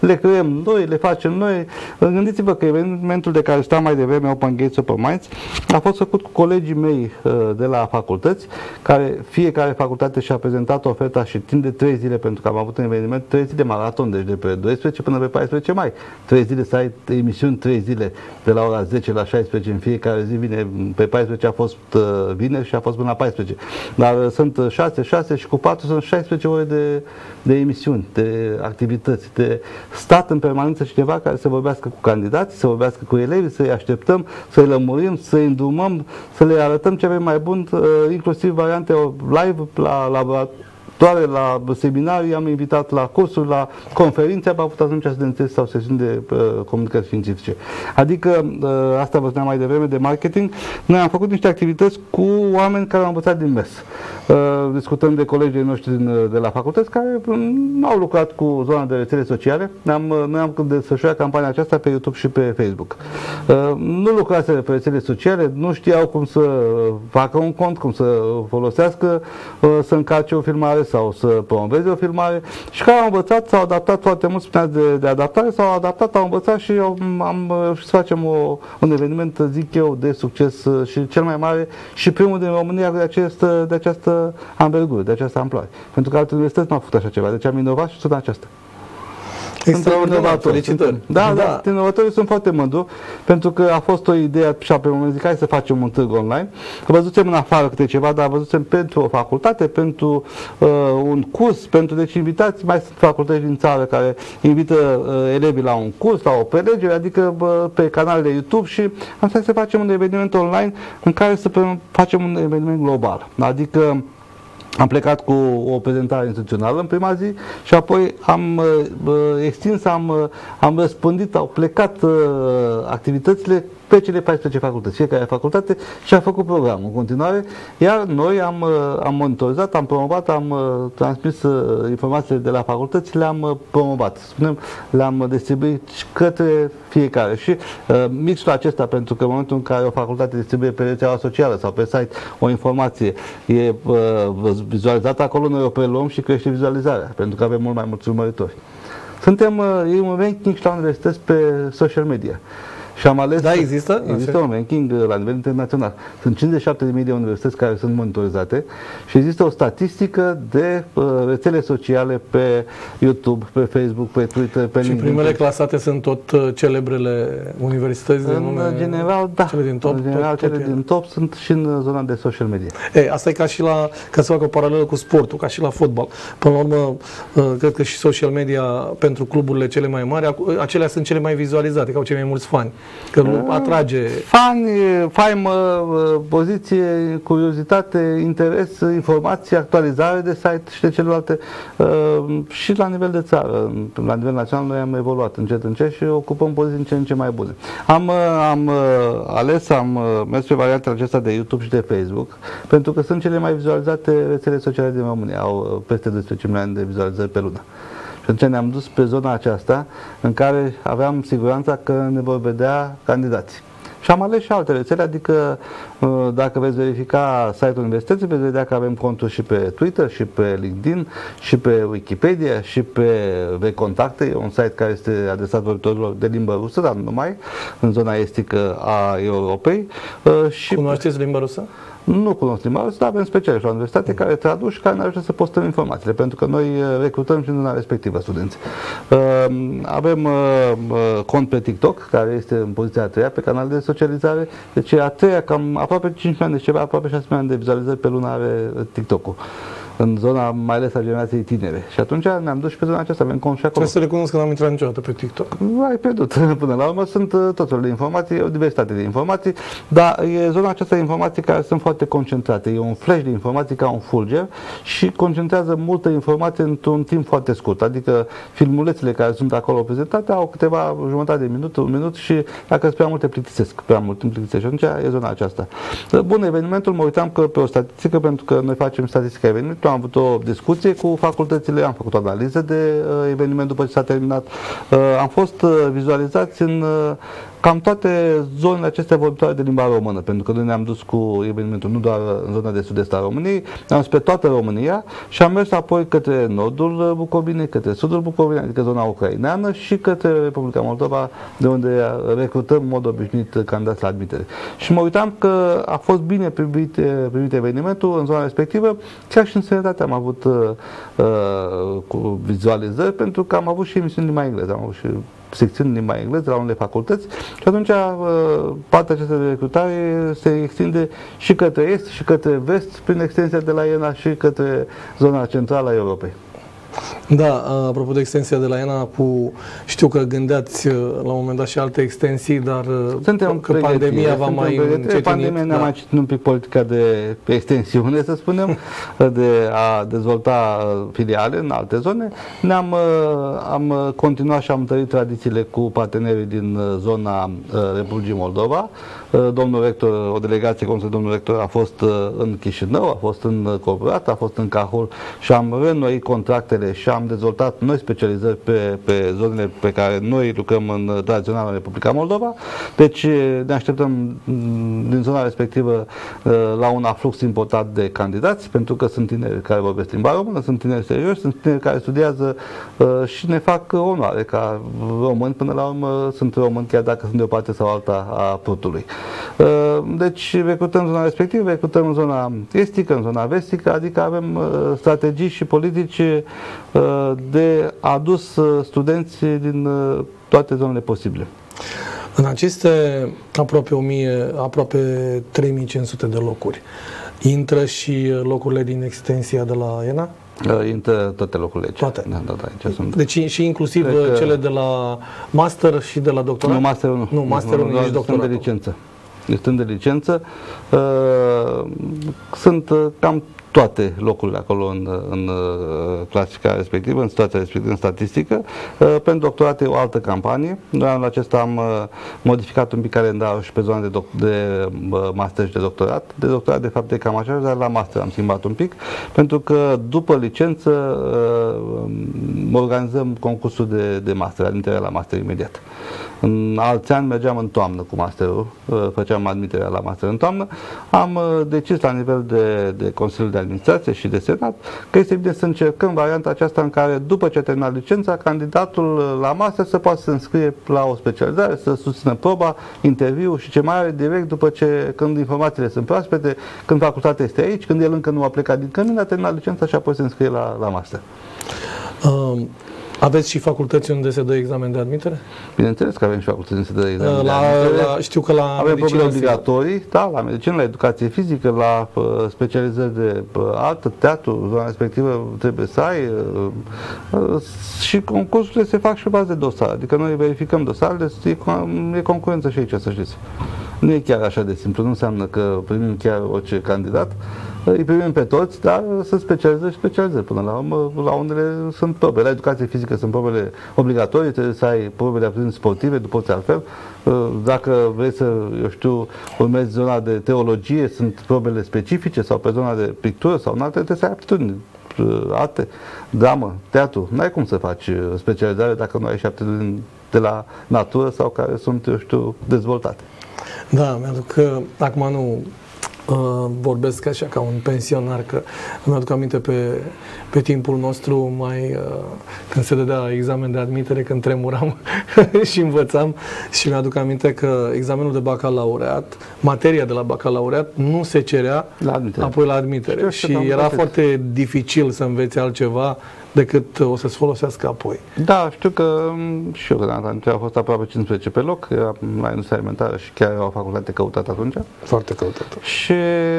le creăm noi, le facem noi. Gândiți-vă că evenimentul de care știam mai devreme, Open Gates, Open Minds, a fost făcut cu colegii mei uh, de la facultăți, care fiecare facultate și-a prezentat oferta și timp de 3 zile, pentru că am avut un eveniment 3 zile maraton, deci de pe 12 până pe 14 mai. 3 zile să ai emisiuni 3 zile, de la ora 10 la 16 în fiecare zi, vine, pe 14 a fost uh, vineri și a fost până la 14. Dar uh, sunt 6, 6 și cu 4 sunt 16 ore de, de emisiuni, de activități, de stat în permanență cineva care să vorbească cu candidați, să vorbească cu elevii, să-i așteptăm, să-i lămurim, să-i îndrumăm, să le arătăm ce avem mai bun, uh, inclusiv variante live la laborator doar la seminarii, am invitat la cursuri, la conferințe, am avut atunci studențe sau sesiuni de uh, comunicări științifice. Adică, uh, asta vă spuneam mai devreme, de marketing, noi am făcut niște activități cu oameni care au învățat din MES. Uh, discutăm de colegii noștri din, uh, de la facultăți care nu au lucrat cu zona de rețele sociale. Ne-am, uh, noi am desfășurat campania aceasta pe YouTube și pe Facebook. Uh, nu lucraseră pe rețele sociale, nu știau cum să facă un cont, cum să folosească, uh, să încarce o filmare sau să promoveze o filmare și care au învățat, s-au adaptat foarte mult, spuneați de, de adaptare, s-au adaptat, au învățat și au, am reușit să facem o, un eveniment, zic eu, de succes uh, și cel mai mare și primul din România de, acest, de această anvergură, de această amploare. Pentru că alte universități nu au făcut așa ceva, deci am inovat și sunt aceasta.
Extraordinar, felicitări.
Da, da, da, inovatorii sunt foarte mândru, pentru că a fost o idee și pe moment zic, hai să facem un târg online. Văzusem în afară câte ceva, dar văzusem pentru o facultate, pentru uh, un curs, pentru deci invitați, mai sunt facultăți din țară care invită uh, elevii la un curs, la o prelegere, adică uh, pe canalele YouTube și am să facem un eveniment online în care să facem un eveniment global. Adică am plecat cu o prezentare instituțională în prima zi și apoi am uh, extins, am, am răspândit, au plecat uh, activitățile pe cele 14 facultăți. Fiecare facultate și-a făcut programul în continuare, iar noi am, uh, am monitorizat, am promovat, am uh, transmis uh, informațiile de la facultăți, le-am promovat, spunem, le-am distribuit către fiecare. Și uh, mixul acesta, pentru că în momentul în care o facultate distribuie pe rețeaua socială sau pe site o informație, e uh, vizualizată acolo, noi o preluăm și crește vizualizarea, pentru că avem mult mai mulți urmăritori. Suntem, uh, e un ranking la universități pe social media. Și am ales...
Da, există?
Există un ranking uh, la nivel internațional. Sunt 57.000 de universități care sunt monitorizate și există o statistică de uh, rețele sociale pe YouTube, pe Facebook, pe Twitter, pe
Și LinkedIn. primele clasate sunt tot uh, celebrele universități
de în nume? general, da.
Cele din top?
În general, tot, cele tot din top sunt și în zona de social media.
Ei, asta e ca și la, ca să fac o paralelă cu sportul, ca și la fotbal. Până la urmă, uh, cred că și social media pentru cluburile cele mai mari, acelea sunt cele mai vizualizate, că au cei mai mulți fani. Că nu atrage...
Fani, faimă, poziție, curiozitate, interes, informații, actualizare de site și de celelalte. Uh, și la nivel de țară, la nivel național, noi am evoluat încet, încet și ocupăm poziții în ce în ce mai bune. Am, uh, am uh, ales, am mers pe variantele acesta de YouTube și de Facebook, pentru că sunt cele mai vizualizate rețele sociale din România. Au peste 12 milioane de vizualizări pe lună. Și atunci ne-am dus pe zona aceasta în care aveam siguranța că ne vor vedea candidații. Și am ales și alte rețele, adică uh, dacă veți verifica site-ul universității, veți vedea că avem conturi și pe Twitter, și pe LinkedIn, și pe Wikipedia, și pe VContacte, un site care este adresat vorbitorilor de limbă rusă, dar nu numai, în zona estică a Europei.
Uh, și Cunoașteți limba rusă?
Nu cunosc limba rusă, dar avem specialiști la universitate care traduc și care ne ajută să postăm informațiile, pentru că noi uh, recrutăm și în zona respectivă studenți. Uh, avem uh, cont pe TikTok, care este în poziția a treia pe canal de socializare, deci a treia, cam aproape 5 milioane de ceva, aproape 6 milioane de vizualizări pe lună are TikTok-ul în zona mai ales a generației tinere. Și atunci ne-am dus și pe zona aceasta, avem cont și acolo.
Trebuie să recunosc că n-am intrat niciodată pe TikTok.
Ai pierdut. Până la urmă sunt uh, tot felul de informații, o diversitate de informații, dar e zona aceasta de informații care sunt foarte concentrate. E un flash de informații ca un fulger și concentrează multă informație într-un timp foarte scurt. Adică filmulețele care sunt acolo prezentate au câteva jumătate de minut, un minut și dacă sunt prea multe plictisesc, prea mult timp plictisesc. Și atunci e zona aceasta. Bun, evenimentul mă uitam că pe o statistică, pentru că noi facem statistica evenimentului, am avut o discuție cu facultățile, am făcut o analiză de uh, eveniment după ce s-a terminat. Uh, am fost uh, vizualizați în uh, cam toate zonele acestea vorbitoare de limba română, pentru că noi ne-am dus cu evenimentul nu doar în zona de sud-est a României, am mers pe toată România și am mers apoi către nordul Bucovinei, către sudul Bucovinei, adică zona ucraineană și către Republica Moldova, de unde recrutăm în mod obișnuit candidați la admitere. Și mă uitam că a fost bine primit, primit evenimentul în zona respectivă, chiar și în sănătate am avut uh, uh, cu vizualizări, pentru că am avut și emisiuni mai engleză, am avut și secțiuni în limba engleză la unele facultăți și atunci uh, partea aceasta de recrutare se extinde și către est și către vest prin extensia de la Iena și către zona centrală a Europei.
Da, apropo de extensia de la ENA, cu, știu că gândeați uh, la un moment dat și alte extensii, dar uh,
suntem
că pandemia va mai încetinit.
Pandemia ne-a da. mai citit un pic politica de extensiune, să spunem, de a dezvolta uh, filiale în alte zone. Ne-am am continuat și am întărit tradițiile cu partenerii din zona Republicii Moldova. Domnul rector, o delegație cum domnul rector a fost în Chișinău, a fost în Corporat, a fost în Cahul și am renoit contractele și am dezvoltat noi specializări pe, pe zonele pe care noi lucrăm în tradițională Republica Moldova. Deci ne așteptăm mm, din zona respectivă la un aflux important de candidați, pentru că sunt tineri care vorbesc limba română, sunt tineri serioși, sunt tineri care studiază și ne fac onoare ca români, până la urmă sunt români chiar dacă sunt de o parte sau alta a putului. Deci recrutăm zona respectivă, recrutăm zona estică, în zona vestică, adică avem strategii și politici de adus studenți din toate zonele posibile.
În aceste aproape 1000, aproape 3500 de locuri, intră și locurile din extensia de la ENA?
Intră toate locurile aici.
Toate?
Da, da, da, aici sunt.
Deci și inclusiv că... cele de la master și de la doctorat?
Nu, master nu.
Nu, master nu, nu nici doctorat.
de licență. Stând de licență, uh, sunt uh, cam toate locurile acolo în, în uh, clasifica respectivă, în situația respectivă, în statistică. Uh, pentru doctorat e o altă campanie. Noi anul acesta am uh, modificat un pic calendarul și pe zona de, doc- de master și de doctorat. De doctorat, de fapt, e cam așa, dar la master am schimbat un pic, pentru că după licență organizăm concursul de, de master, admiterea la master imediat. În alți ani mergeam în toamnă cu masterul, făceam admiterea la master în toamnă. Am decis la nivel de, de Consiliul de Administrație și de Senat că este bine să încercăm varianta aceasta în care după ce terminat licența, candidatul la master să poată să înscrie la o specializare, să susțină proba, interviu și ce mai are direct după ce, când informațiile sunt proaspete, când facultatea este aici, când el încă nu a plecat din cămin, a terminat licența și apoi se înscrie la, la master. Um,
aveți și facultăți unde se dă examen de admitere?
Bineînțeles că avem și facultăți unde se dă examen
la,
de admitere.
La, știu că la
Avem probe obligatorii, da, la medicină, la educație fizică, la uh, specializări de uh, altă, teatru, zona respectivă trebuie să ai uh, uh, și concursurile se fac și pe bază de dosar, adică noi verificăm dosarele, e, e concurență și aici, să știți. Nu e chiar așa de simplu, nu înseamnă că primim chiar orice candidat, îi primim pe toți, dar să specializeze și specializeze. Până la urmă, la unele sunt probe. La educație fizică sunt probele obligatorii, trebuie să ai probele de sportive, după ce altfel. Dacă vrei să, eu știu, urmezi zona de teologie, sunt probele specifice sau pe zona de pictură sau în alte, trebuie să ai aptitudini arte, dramă, teatru. Nu ai cum să faci specializare dacă nu ai și aptitudini de la natură sau care sunt, eu știu, dezvoltate.
Da, mi-aduc că acum nu Uh, vorbesc așa ca un pensionar, că îmi aduc aminte pe, pe timpul nostru, mai uh, când se dădea examen de admitere, când tremuram și învățam și mi-aduc aminte că examenul de bacalaureat, materia de la bacalaureat nu se cerea
la admitere.
apoi la admitere și era foarte dificil să înveți altceva decât o să-ți folosească apoi.
Da, știu că mm, și eu când am a fost aproape 15 pe loc, era la industria alimentară și chiar era o facultate căutată atunci.
Foarte căutată.
Și,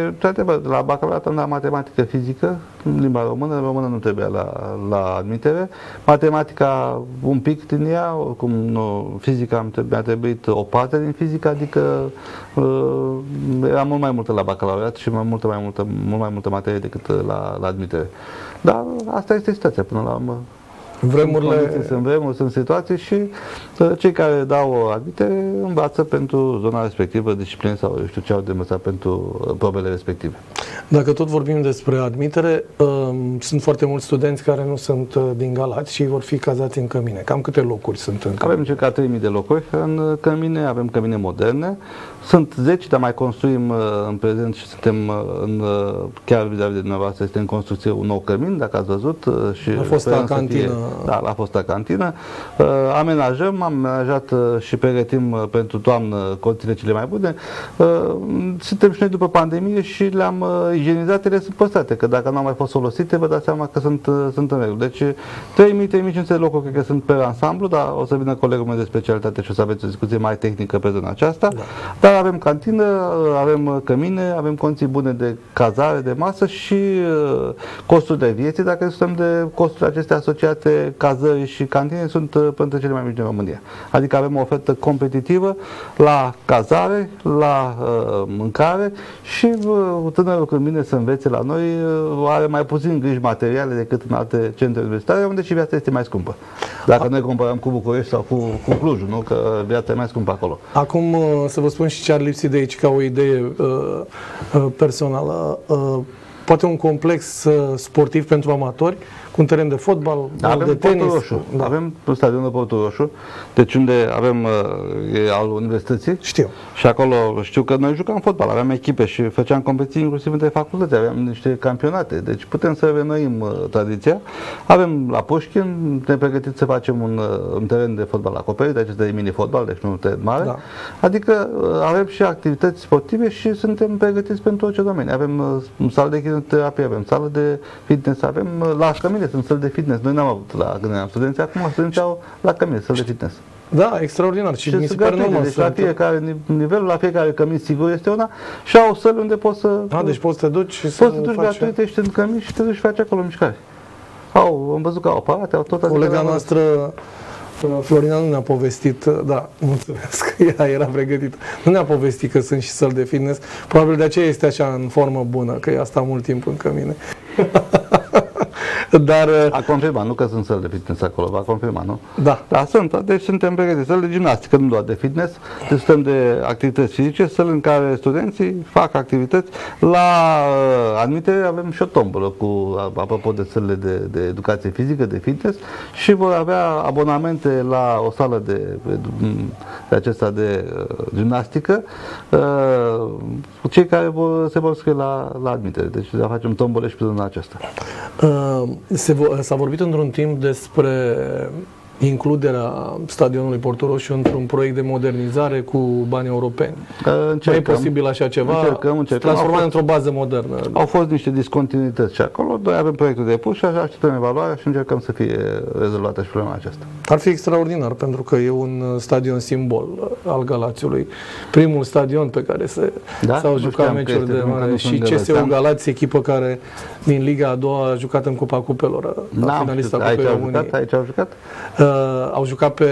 într-adevăr, la bacalaureat am dat matematică fizică, limba română, română nu trebuia la, la admitere. Matematica un pic din ea, oricum nu, fizica mi-a trebuit o parte din fizică, adică uh, era mult mai multă la bacalaureat și mai multă, mai multă, mult mai multă materie decât la, la admitere. Dar asta este situația până la urmă.
Vremurile...
Sunt, sunt vremuri, sunt situații și uh, cei care dau admite învață pentru zona respectivă discipline sau eu știu ce au de învățat pentru uh, probele respective.
Dacă tot vorbim despre admitere, uh, sunt foarte mulți studenți care nu sunt uh, din Galați și vor fi cazați în cămine. Cam câte locuri sunt în
cămine? Avem circa 3000 de locuri în uh, cămine, avem cămine moderne. Sunt 10, dar mai construim uh, în prezent și suntem uh, în, uh, chiar vis-a-vis de dumneavoastră, este în construcție un nou cămin, dacă ați văzut.
Și a fost la cantină. Fie,
da, la fost la cantină. Amenajăm, am amenajat și pregătim pentru toamnă condițiile cele mai bune. Suntem și noi după pandemie și le-am igienizat, ele sunt păstrate, că dacă nu au mai fost folosite, vă dați seama că sunt, sunt în regulă. Deci 3000-3500 de locuri cred că sunt pe ansamblu, dar o să vină colegul meu de specialitate și o să aveți o discuție mai tehnică pe zona aceasta. Da. Dar avem cantină, avem cămine, avem condiții bune de cazare, de masă și uh, costuri de vieții, dacă suntem de costurile acestea asociate cazării și cantine, sunt uh, printre cele mai mici din România. Adică avem o ofertă competitivă la cazare, la uh, mâncare și uh, tânărul când vine să învețe la noi uh, are mai puțin griji materiale decât în alte centre universitare, unde și viața este mai scumpă. Dacă noi comparăm cu București sau cu, cu Clujul, nu? că viața e mai scumpă acolo.
Acum să vă spun și ce ar lipsi de aici ca o idee uh, uh, personală. Uh, poate un complex uh, sportiv pentru amatori, cu un teren de fotbal,
da, avem
de tenis.
Portul Roșu. Da. Avem stadionul Portul Roșu, deci unde avem, uh, e al universității.
Știu.
Și acolo știu că noi jucam fotbal, aveam echipe și făceam competiții inclusiv între facultăți, aveam niște campionate. Deci putem să renoim uh, tradiția. Avem la Pușkin, ne pregătim să facem un, uh, un teren de fotbal acoperit, acesta de mini-fotbal, deci nu un teren mare. Da. Adică uh, avem și activități sportive și suntem pregătiți pentru orice domeniu. Avem uh, sală de kinetoterapie, avem sală de fitness, avem uh, la Cămine sunt săli de fitness. Noi n-am avut la când eram studenți, acum studenții au la Cămine săli de fitness.
Da, extraordinar. Și,
Și
mi se
sunt
pare
gratuite,
normal
deci
să...
la fiecare ni- nivel, la fiecare cămin sigur este una și au săli unde poți să
A, deci poți să te duci și
poți să
să
duci
faci...
gratuit, ești în cămin și te duci și faci acolo mișcare. Au, am văzut că au aparate, au tot adică
Colega
la-
noastră, uh, Florina, nu ne-a povestit, uh, da, mulțumesc, ea era pregătită, nu ne-a povestit că sunt și săli de fitness, probabil de aceea este așa în formă bună, că ea stă mult timp încă mine. Dar, uh,
A confirmat, nu că sunt săli de fitness acolo, va confirma, nu?
da,
Da, sunt, deci suntem pregătiți. Săli de gimnastică, nu doar de fitness, deci suntem de activități fizice, săli în care studenții fac activități. La uh, anumite avem și o tombolă cu, apropo de sălile de, de educație fizică, de fitness și vor avea abonamente la o sală de, de acesta de uh, gimnastică uh, cei care vor, se vor scrie la, la admitere. Deci da, facem tombole și pe zona aceasta.
Uh, se vo- s-a vorbit într-un timp despre includerea stadionului Porto Roșu într-un proiect de modernizare cu bani europeni.
Uh,
Mai e
încercăm.
posibil așa ceva?
Încercăm, încercăm.
Transformat
Au fost-
într-o bază modernă.
Au fost niște discontinuități și acolo, noi avem proiectul de pus și așa așteptăm evaluarea și încercăm să fie rezolvată și problema aceasta.
Ar fi extraordinar pentru că e un uh, stadion simbol uh, al Galațiului. Primul stadion pe care se,
Da?
s-au
Nu
jucat
știam că
meciuri
este
de
primul, că
mare
nu
și
sunt
CSU
gălățean.
Galați, echipă care din Liga a doua a jucat în Cupa Cupelor, la
N-am
finalista
știut, aici
Cupei
au
României.
jucat, aici au jucat?
Uh, au jucat pe,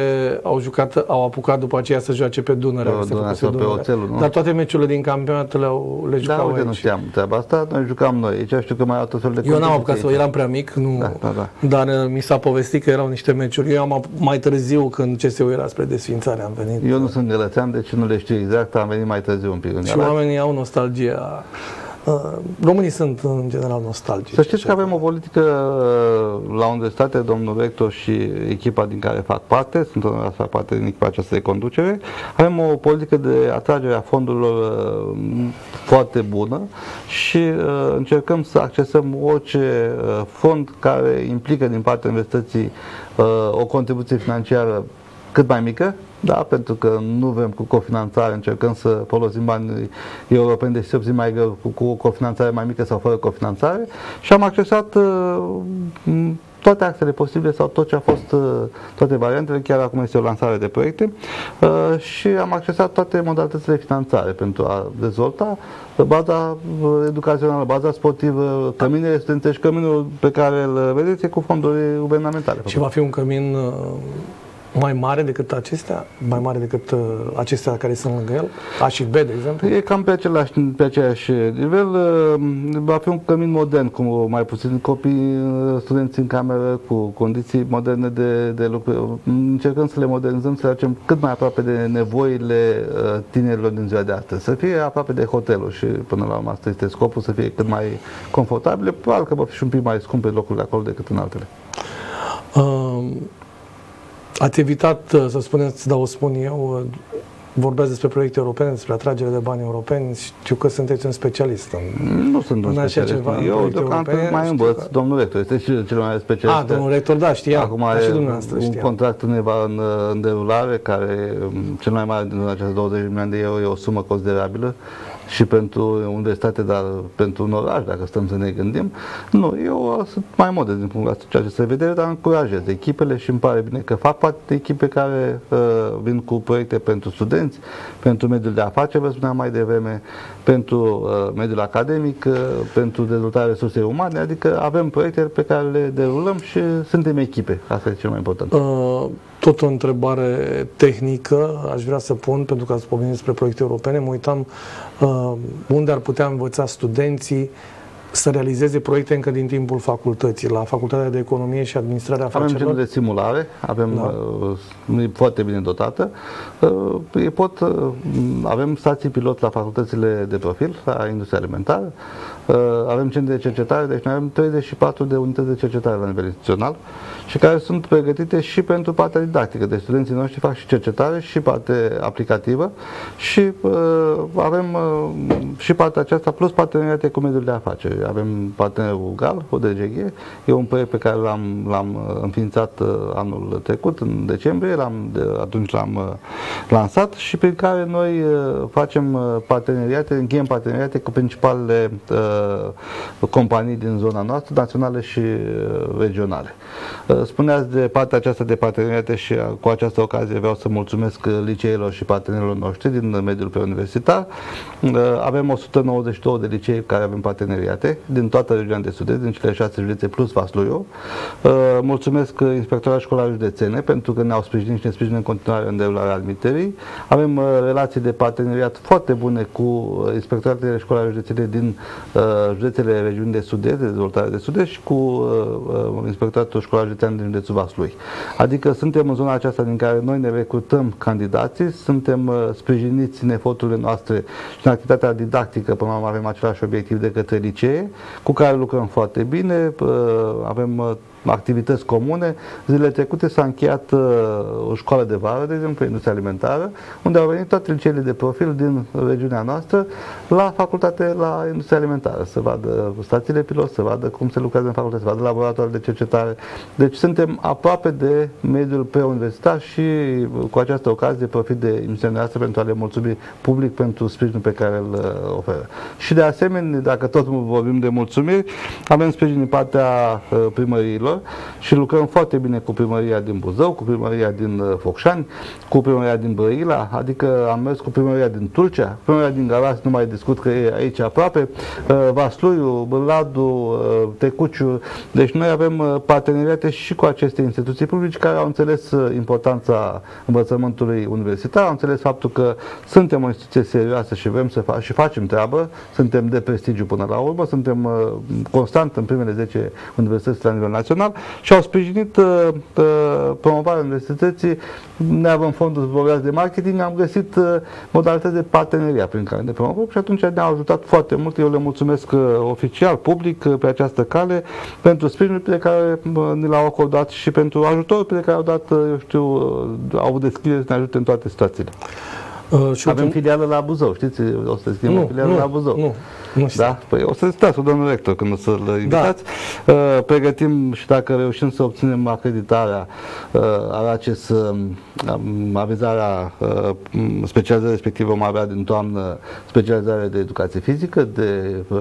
au jucat, au apucat după aceea să joace pe Dunăre.
Pe
că se
Dunăre
făcuse
sau pe
Dunăre.
Oțelul, nu?
Dar toate meciurile din campionat le-au, le
Da,
jucau
uite,
aici.
nu știam treaba asta, noi jucam noi. Aici știu că mai au tot felul de
Eu n-am
competiții
apucat să
aici.
eram prea mic, nu,
Da, da, da.
dar uh, mi s-a povestit că erau niște meciuri. Eu am ap- mai târziu, când CSU era spre desfințare, am venit.
Eu nu sunt gălățean, deci nu le știu exact, am venit mai târziu un pic în
și
Galați.
oamenii au nostalgia. Uh, românii sunt în general nostalgici.
Să știți că avem o politică uh, la universitate, domnul rector și echipa din care fac parte, sunt onorat să fac parte din echipa aceasta de conducere, avem o politică de atragere a fondurilor uh, foarte bună și uh, încercăm să accesăm orice uh, fond care implică din partea universității uh, o contribuție financiară cât mai mică, da, pentru că nu vrem cu cofinanțare, încercăm să folosim bani europeni, deci să mai greu cu, cu o cofinanțare mai mică sau fără cofinanțare. Și am accesat uh, m, toate axele posibile sau tot ce a fost, uh, toate variantele, chiar acum este o lansare de proiecte. Uh, și am accesat toate modalitățile de finanțare pentru a dezvolta baza uh, educațională, baza sportivă, căminele studențești, căminul pe care îl vedeți e cu fonduri guvernamentale.
Și va fi un cămin uh, mai mare decât acestea? Mai mare decât uh, acestea care sunt lângă el? A și B, de exemplu?
E cam pe, același, pe aceeași nivel. uh, Va fi un cămin modern, cu mai puțin copii, uh, studenți în cameră, cu condiții moderne de, de lucru. Încercăm să le modernizăm, să le facem cât mai aproape de nevoile uh, tinerilor din ziua de astăzi. Să fie aproape de hoteluri și până la urmă asta este scopul, să fie cât mai confortabile. Probabil că vor fi și un pic mai scumpe locurile acolo decât în altele.
Uh, ați evitat, uh, să spuneți, dar o spun eu, uh, vorbeați despre proiecte europene, despre atragere de bani europeni. Știu că sunteți un specialist în
Nu sunt un
În așa
specialist.
ceva, în
Eu
proiecte
deocamdată
europene,
mai
știu
învăț.
că-
Domnul rector este și cel mai specialist.
A, domnul rector, da, știam.
Acum
Dar
are
și dumneavoastră
un
știam.
contract undeva în, în derulare, care um, cel mai mare din aceste 20 de milioane de euro e o sumă considerabilă și pentru universitate, dar pentru un oraș, dacă stăm să ne gândim. Nu, eu sunt mai modest din punctul ăsta de vedere, dar încurajez echipele și îmi pare bine că fac parte de echipe care uh, vin cu proiecte pentru studenți, pentru mediul de afaceri, vă spuneam mai devreme, pentru uh, mediul academic, uh, pentru dezvoltarea resursei umane, adică avem proiecte pe care le derulăm și suntem echipe. Asta e cel mai important.
Uh, tot o întrebare tehnică aș vrea să pun, pentru că ați pomenit despre proiecte europene. Mă uitam uh, unde ar putea învăța studenții să realizeze proiecte încă din timpul facultății, la Facultatea de Economie și Administrare a
Avem
Afacerilor.
genul de simulare, avem
Da.
uh, e foarte bine dotată. Uh, ei pot, uh, avem stații pilot la facultățile de profil, la industria alimentară, uh, avem centre de cercetare, deci noi avem 34 de unități de cercetare la nivel instituțional și care sunt pregătite și pentru partea didactică. Deci studenții noștri fac și cercetare și parte aplicativă și uh, avem uh, și partea aceasta plus parteneriate cu mediul de afaceri. Avem partenerul GAL, ODGG, e un proiect pe care l-am, l-am uh, înființat uh, anul trecut, în decembrie, l-am, de, atunci l-am uh, lansat și prin care noi uh, facem uh, parteneriate, încheiem parteneriate cu principalele uh, companii din zona noastră, naționale și uh, regionale. Uh, spuneați de partea aceasta de parteneriate și uh, cu această ocazie vreau să mulțumesc uh, liceilor și partenerilor noștri din mediul preuniversitar. Uh, avem 192 de licee care avem parteneriate din toată regiunea de sud din cele șase județe plus Vaslui. Mulțumesc Inspectorat Școlar Județene pentru că ne-au sprijinit și ne sprijină în continuare în derularea admiterii. Avem relații de parteneriat foarte bune cu inspectoratele școlare județene din județele regiuni de sud de dezvoltare de sud și cu Inspectoratul Școlar Județean din județul Vaslui. Adică suntem în zona aceasta din care noi ne recrutăm candidații, suntem sprijiniți în eforturile noastre și în activitatea didactică, până la urmă avem același obiectiv de către licee, cu care lucrăm foarte bine, avem activități comune. Zilele trecute s-a încheiat uh, o școală de vară, de exemplu, industria alimentară, unde au venit toate liceele de profil din regiunea noastră la facultate la industria alimentară, să vadă stațiile pilot, să vadă cum se lucrează în facultate, să vadă laboratoare de cercetare. Deci suntem aproape de mediul preuniversitar și cu această ocazie profit de emisiunea noastră pentru a le mulțumi public pentru sprijinul pe care îl uh, oferă. Și de asemenea, dacă tot vorbim de mulțumiri, avem sprijin din partea uh, primăriilor și lucrăm foarte bine cu primăria din Buzău, cu primăria din uh, Focșani, cu primăria din Brăila, adică am mers cu primăria din Tulcea, primăria din Galați, nu mai discut că e aici aproape, uh, Vasluiu, Băladu, uh, Tecuciu, deci noi avem parteneriate și cu aceste instituții publice care au înțeles importanța învățământului universitar, au înțeles faptul că suntem o instituție serioasă și vrem să fac și facem treabă, suntem de prestigiu până la urmă, suntem constant în primele 10 universități la nivel național, național și au sprijinit uh, uh, promovarea universității. Ne avem fondul vorbeați de marketing, am găsit uh, modalități de parteneria prin care ne promovăm și atunci ne-au ajutat foarte mult. Eu le mulțumesc uh, oficial, public, uh, pe această cale, pentru sprijinul pe care uh, ne l-au acordat și pentru ajutorul pe care au dat, uh, eu știu, uh, au deschis să ne ajute în toate situațiile. Uh, și Avem ultim... filială la Buzău, știți? O să deschidem o filială
nu,
la Buzău.
Nu, nu știu.
Da? Păi o să stați cu domnul rector când o să-l da. invitați. Da. Uh, pregătim și dacă reușim să obținem acreditarea uh, ARACES, uh, avizarea uh, specializării respectivă vom avea din toamnă specializare de educație fizică, de uh,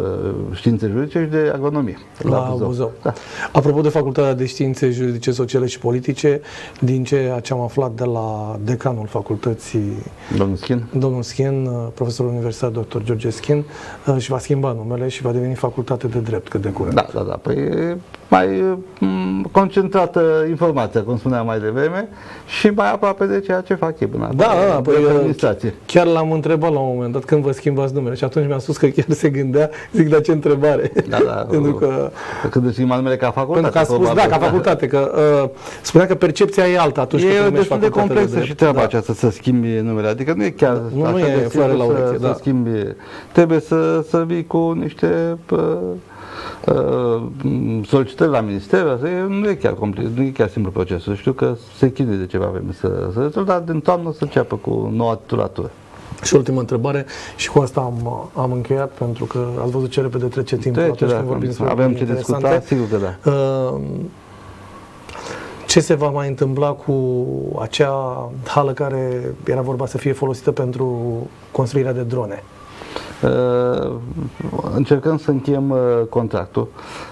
științe juridice și de agronomie.
La, la Buzău. Buzău. Da. Apropo de Facultatea de Științe Juridice, Sociale și Politice, din ceea ce am aflat de la decanul facultății
Domnul Schin.
Domnul Schin, uh, profesorul universitar dr. George Schin, uh, și va schimba numele și va deveni facultate de drept cât de curând.
Da, da, da. Păi mai concentrată informația, cum spuneam mai devreme, și mai aproape de ceea ce fac ei până
Da, da, da. Păi, administrație. Chiar l-am întrebat la un moment dat când vă schimbați numele și atunci mi-a spus că chiar se gândea, zic, dar ce întrebare?
Da, da. pentru că... Când îți schimba numele ca facultate.
Pentru că a spus, da, ca facultate, că uh, spunea că percepția e alta atunci
e
când
destul de complexă de și treaba da. aceasta să schimbi numele, adică nu e chiar
nu, așa nu e fără la ureche,
să, da. să schimbi, trebuie să, să vii cu niște uh, uh, solicitări la minister, nu e chiar complet, nu e chiar simplu procesul. Știu că se chinuie de ceva vreme să, să rezolve, dar din toamnă să înceapă cu noua titulatură.
Și ultima întrebare, și cu asta am, am încheiat, pentru că ați văzut ce repede trece timpul
trece, atunci da, când vorbim despre Avem ce discuta, sigur că da. Uh,
ce se va mai întâmpla cu acea hală care era vorba să fie folosită pentru construirea de drone?
Uh, încercăm să încheiem uh, contractul.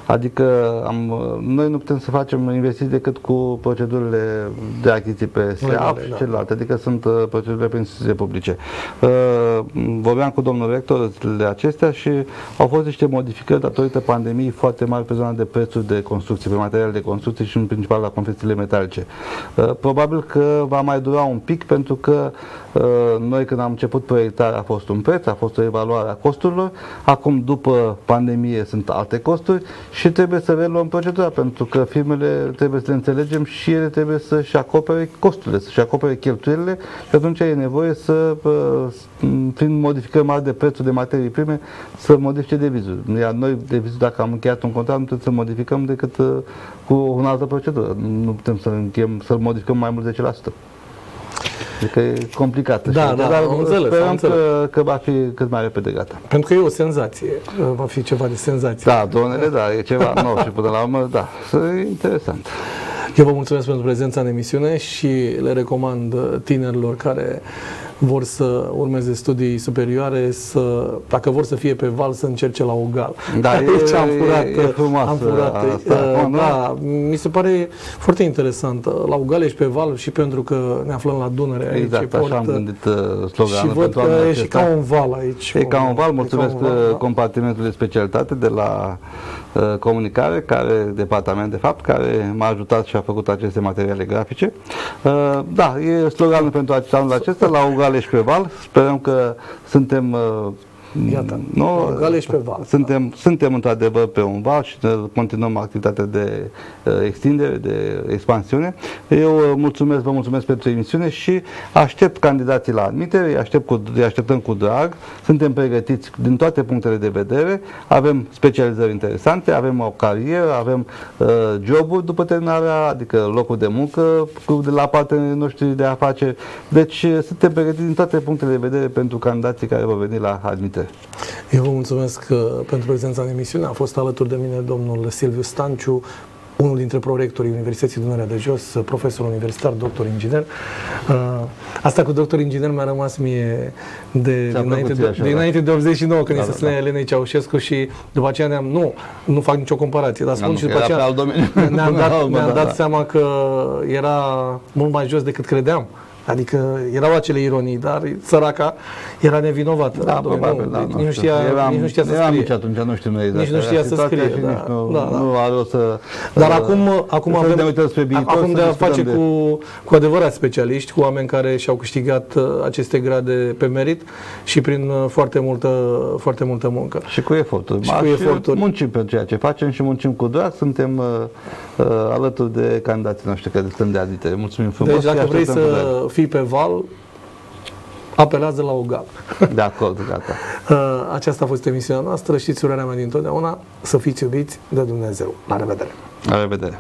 Adică am, uh, noi nu putem să facem investiții decât cu procedurile de achiziție pe SEAP și da. celelalte, adică sunt procedurile pe instituții publice. Vorbeam cu domnul rector de acestea și au fost niște modificări datorită pandemiei foarte mari pe zona de prețuri de construcție, pe materiale de construcție și în principal la confecțiile metalice. Probabil că va mai dura un pic pentru că noi când am început proiectarea a fost un preț, a fost o evaluare reluarea costurilor. Acum, după pandemie, sunt alte costuri și trebuie să reluăm procedura, pentru că firmele trebuie să le înțelegem și ele trebuie să-și acopere costurile, să-și acopere cheltuielile și atunci e nevoie să, prin modificări mari de prețuri de materii prime, să modifice devizul. Iar noi, devizul, dacă am încheiat un contract, nu trebuie să modificăm decât uh, cu o altă procedură. Nu putem să încheiem, să modificăm mai mult de 10%. Adică e complicată.
Da,
și
da,
dar
am înțeles,
sperăm
am înțeles.
Că, că va fi cât mai repede gata.
Pentru că e o senzație, va fi ceva de senzație.
Da, dronele, da, e ceva nou și până la urmă, da, e interesant.
Eu vă mulțumesc pentru prezența în emisiune și le recomand tinerilor care vor să urmeze studii superioare, să, dacă vor să fie pe val, să încerce la Ogal.
Da,
Aici
e,
am furat,
e frumoasă
am furat
asta,
uh, da, mi se pare foarte interesant. La Ogal ești pe val și pentru că ne aflăm la Dunăre aici.
Exact,
port,
așa am gândit uh, sloganul
Și văd că e și ca un val aici.
E ca un val, mulțumesc
un val, da.
compartimentul de specialitate de la uh, comunicare, care, departament de fapt, care m-a ajutat și a făcut aceste materiale grafice. Uh, da, e sloganul pentru anul acesta, la Ogal ești pe val. Sperăm că suntem uh,
Iată,
nu,
Galești pe val.
Suntem, suntem într-adevăr pe un val și continuăm activitatea de uh, extindere, de expansiune. Eu uh, mulțumesc, vă mulțumesc pentru emisiune și aștept candidații la admitere, îi, aștept cu, îi așteptăm cu drag, suntem pregătiți din toate punctele de vedere, avem specializări interesante, avem o carieră, avem uh, joburi după terminarea, adică locuri de muncă cu, de la partenerii noștri de afaceri. Deci uh, suntem pregătiți din toate punctele de vedere pentru candidații care vor veni la admitere.
Eu vă mulțumesc uh, pentru prezența în emisiune. A fost alături de mine domnul Silviu Stanciu, unul dintre prorectorii Universității Dunărea de Jos, uh, profesor universitar, doctor inginer. Uh, asta cu doctor inginer mi-a rămas mie de, dinainte, de,
așa,
de, înainte de 89, când
da,
da, se
da,
spunea da. Elenei Ceaușescu și după aceea ne-am, nu, nu fac nicio comparație, dar spun
nu,
și după aceea ne-am dat, ne dat da. seama că era mult mai jos decât credeam. Adică erau acele ironii, dar săraca era nevinovată.
Da, probabil, da,
deci nu, nici, știa,
eram,
nici nu știa să
eram
scrie.
Nici atunci nu știu noi
Nici nu știa să scrie. Da,
nici nu,
da, da.
nu are o să...
Dar uh, acum, acum avem,
ne uităm spre viitor,
acum de a face
de...
cu, cu adevărat specialiști, cu oameni care și-au câștigat uh, aceste grade pe merit și prin uh, foarte multă, foarte multă muncă.
Și cu eforturi.
Și cu eforturi.
Muncim pentru ceea ce facem și muncim cu drag. Suntem uh, uh, alături de candidații noștri care sunt de aditere. Mulțumim frumos.
Deci dacă vrei să fii pe val, apelează la o gal.
De acord, gata.
Aceasta a fost emisiunea noastră. Știți urarea mea dintotdeauna, să fiți iubiți de Dumnezeu. La revedere!
La revedere!